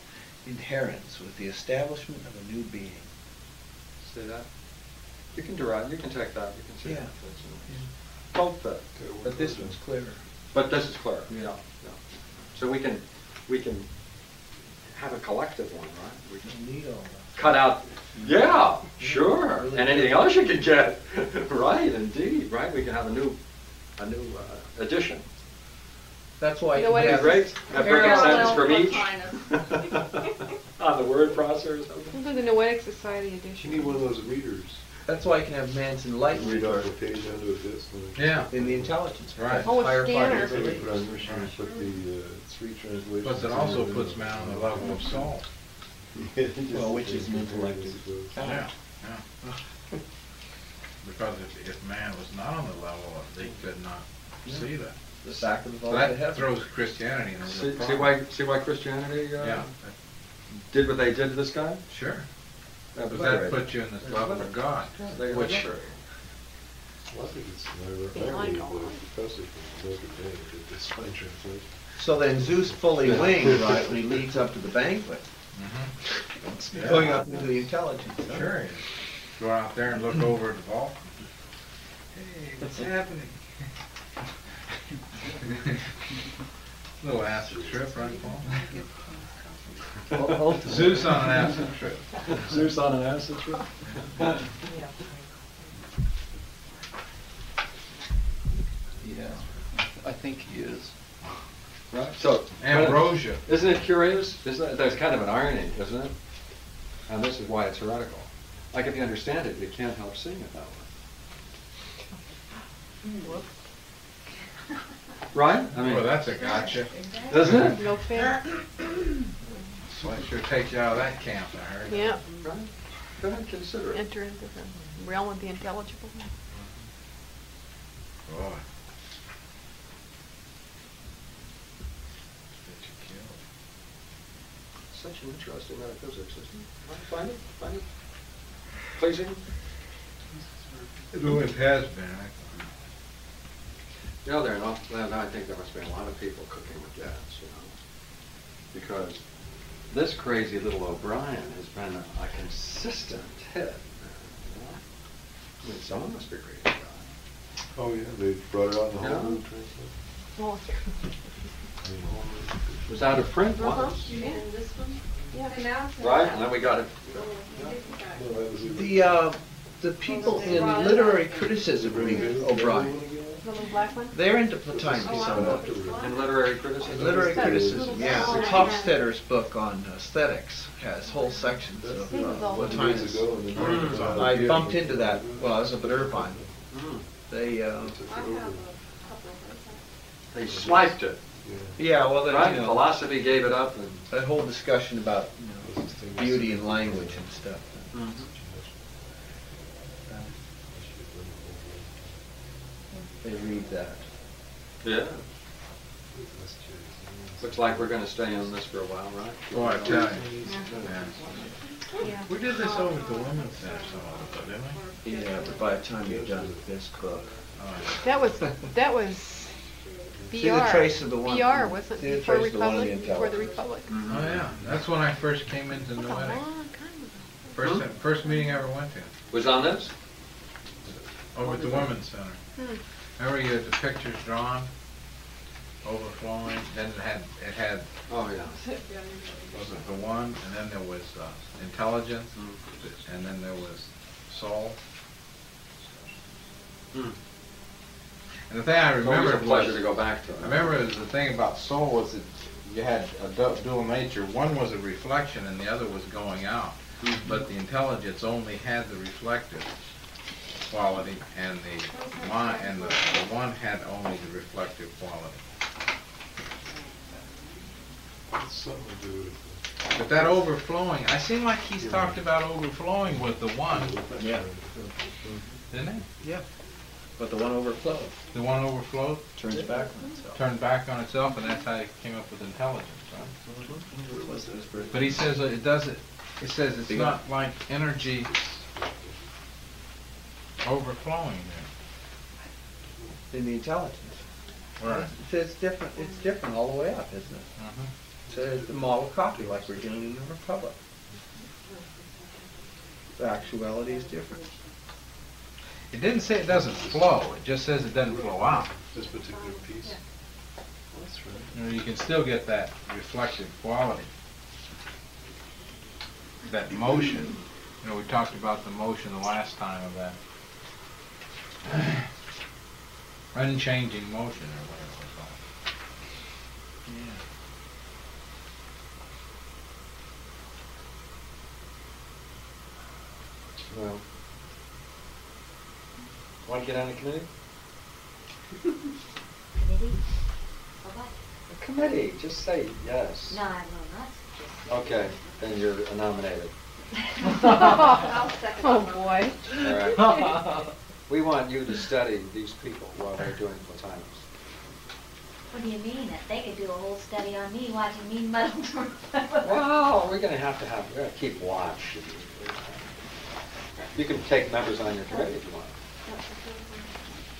inherence with the establishment of a new being. Say that. You can derive, you can take that, you can say Yeah. that. that's it. Both fit. But this one's clearer. But this is clear, yeah, yeah. So we can, we can have a collective one, right? We can We need all that. cut out, yeah, sure, Really and anything else you can get, right, indeed, right? We can have a new, a new uh, addition. That's why You know you what That'd have great. Have a Parallel sentence from each. On the word processor or something. We'll the Noetic Society edition. You edition. need one of those readers. That's why you can have man's enlightenment Read off a page onto a disc. and it- Yeah. in the intelligence. Right. Oh, a Higher scanner. fibers. Maybe put on your sheet, put the uh, three translations. Plus, it also puts man on the level of soul. Well, which is an the thing, intellective. Yeah, yeah. Because if, if man was not on the level, of- they could not see that. The sack of the So that heaven. throws Christianity into See, see why, see why Christianity, uh, Yeah, did what they did to this guy? sure. That was But that liberating. puts you in the level of God. Yeah, they were Which- Well, I think it's, I read the professor from Notre Dame did this fine translation. So then Zeus fully winged, right, when he leads up to the banquet, Mhm. going up into the intelligence. huh? Sure. Go out there and look over at the vault. Hey, what's happening? Little acid trip, right, Paul? Zeus on an acid trip. Zeus on an acid trip? Yeah, I think he is. Right, so. Ambrosia. Isn't it curious? Isn't it, there's kind of an irony, isn't it? And this is why it's heretical. Like if you understand it, you can't help seeing it that way. Right? I mean. Well, that's a gotcha. Doesn't it? No fair. So it sure takes you out of that camp, I heard. Yeah. Right? Go ahead, consider it. Enter into the realm of the intelligible. Boy. Get you killed. Such an interesting metaphysics, isn't it? Right, Find it, find it. Pleasing? It always has been. I- You know, there are not, well, I think there must be a lot of people cooking with gas, you know. Because this crazy little O'Brien has been a, a consistent hit. you know. I mean, someone must be reading that. Oh, yeah, they brought it out in the Yeah. whole new translation. Well, I mean, whole new- It was out of print Uh-huh. once, Yeah. this one? Yeah. right? And then we got it. No, that was it. The, uh, the people in literary criticism read O'Brien. The little black one? They're into Plotinus Oh, somewhat. And literary criticism? Literary Studies. criticism, yeah. Yeah. Hofstadter's book on aesthetics has whole sections of He was uh, all- Plotinus. Ago, Mm. I bumped into that when I was up at Irvine. Mm. They, uh, I have a couple of. They swiped it, Yeah. yeah, well, they, right? you know, Philosophy gave it up and. that whole discussion about you know, beauty and language and stuff. They read that. Yeah. Looks like we're gonna stay on this for a while, right? Boy, I tell you. Yeah. Yeah. We did this over at the Women's Center some of it, didn't we? Yeah, but by the time you're done with this book. Oh, That was, that was BR. See the trace of the one- BR, wasn't see the it, before trace of the one in the Republic, before the Republic? Oh, yeah, that's when I first came into That's a Noetic. long time ago. First, first meeting I ever went to, Was on this? over at the Women's Center. Hmm. Remember you had the pictures drawn, overflowing, then it had, it had, Oh, yeah. was it the one, and then there was uh, intelligence, and then there was soul. Hmm. And the thing I It's always remember a pleasure was, to go back to it. I remember the thing about soul was that you had a du- dual nature. One was a reflection and the other was going out. But the intelligence only had the reflective quality and the mind, and the, the one had only the reflective quality. It's something to do with But that overflowing, I seem like he's talked about overflowing with the one, Yeah. didn't he? Yeah. But the one overflowed. The one overflowed, turns back on itself. turned back on itself, and that's how he came up with intelligence, right? Mm-hmm. What was? But he says that it doesn't, it says it's Big not like energy overflowing there. In the intelligence. Right. It says different, it's different all the way up, isn't it? Uh-huh. It says the model copy like we're dealing in the Republic. The actuality is different. It didn't say it doesn't flow, it just says it doesn't flow out. this particular piece. That's right. You know, you can still get that reflective quality. That motion, you know, we talked about the motion the last time of that unchanging motion or whatever it was called. Well. Want to get on the committee? Committee? For what? The committee, just say yes. No, I will not suggest. Okay, then you're nominated. I'll second Oh, boy. All right. We want you to study these people while they're doing Plotinus. What do you mean? That They could do a whole study on me watching me muddle through. Well, we're gonna have to have, we're gonna keep watch. You can take members on your committee if you want.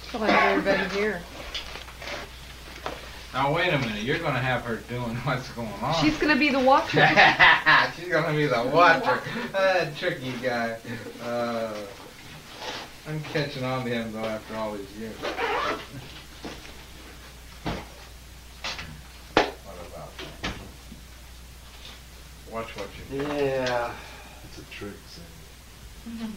Still have everybody here. Now, wait a minute, you're gonna have her doing what's going on. She's gonna be the watcher. She's gonna be the watcher. Ah, tricky guy. Uh, I'm catching on to him though after all these years. What about that? Watch what you do. Yeah. It's a trick thing.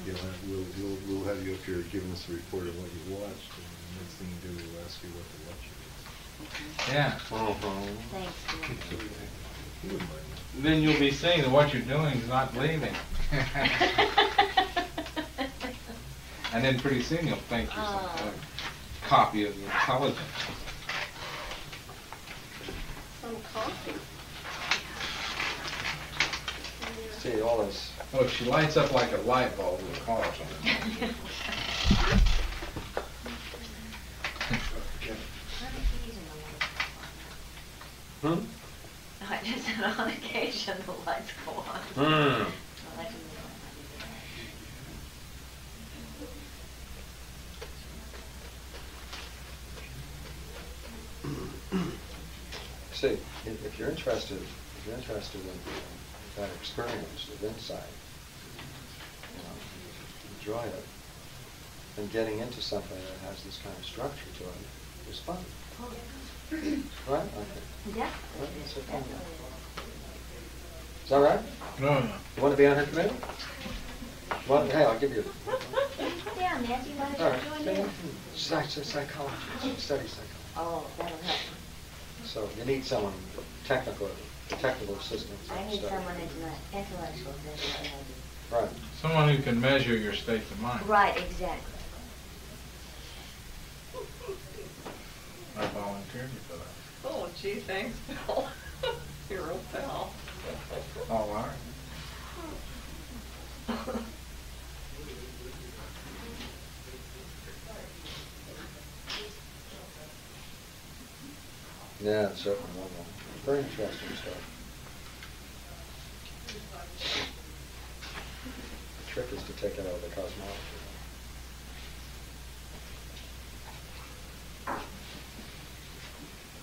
You'll have, we'll, we'll, we'll have you up here giving us a report of what you watched, and the next thing you do, we'll ask you what the watcher Yeah. Oh, oh. Thanks, Bill. is. You wouldn't mind. Then you'll be seeing that what you're doing is not leaving. And then pretty soon you'll think you're some Oh. a copy of the intelligence. Some coffee. See, all this, Oh, she lights up like a light bulb with colors on it. hmm? I just said on occasion the lights go on. Hmm. I'll let you know. See, if, if you're interested, if you're interested in that experience of insight, you know, enjoy it, and getting into something that has this kind of structure to it is fun. Oh, right? Okay. Yeah. Well, that's it. Is that right? No, no. You want to be on her committee? Well, hey, I'll give you. Yeah, down, Nancy, why All don't right. you join Stay in? in. Psych- Psychology, study psychology. Oh, that'll help. So you need someone technical, technical assistance. I need study. someone intellect- intellectual, that's what I do. Right. Someone who can measure your state of mind. Right, exactly. I volunteered you for that. Oh, gee, thanks, Bill. You're a pal. Oh, all right. Yeah, it's of. Very interesting stuff. The trick is to take it out of the cosmology. I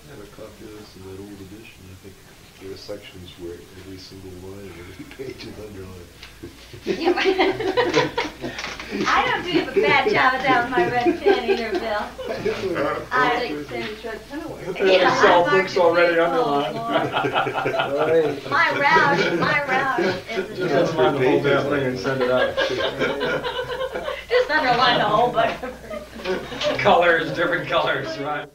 have a copy of this in that old edition. I think there are sections where every single line of every page is underlined. I don't do a bad job at that with my red pen either, Bill. I Take Sandy's red pen away. Yeah, I Sal marked Brooks it already big. underlined. My rouge, my rouge is Just a underline the whole damn thing and send it out. Just underline the whole book. Colors, different colors, right?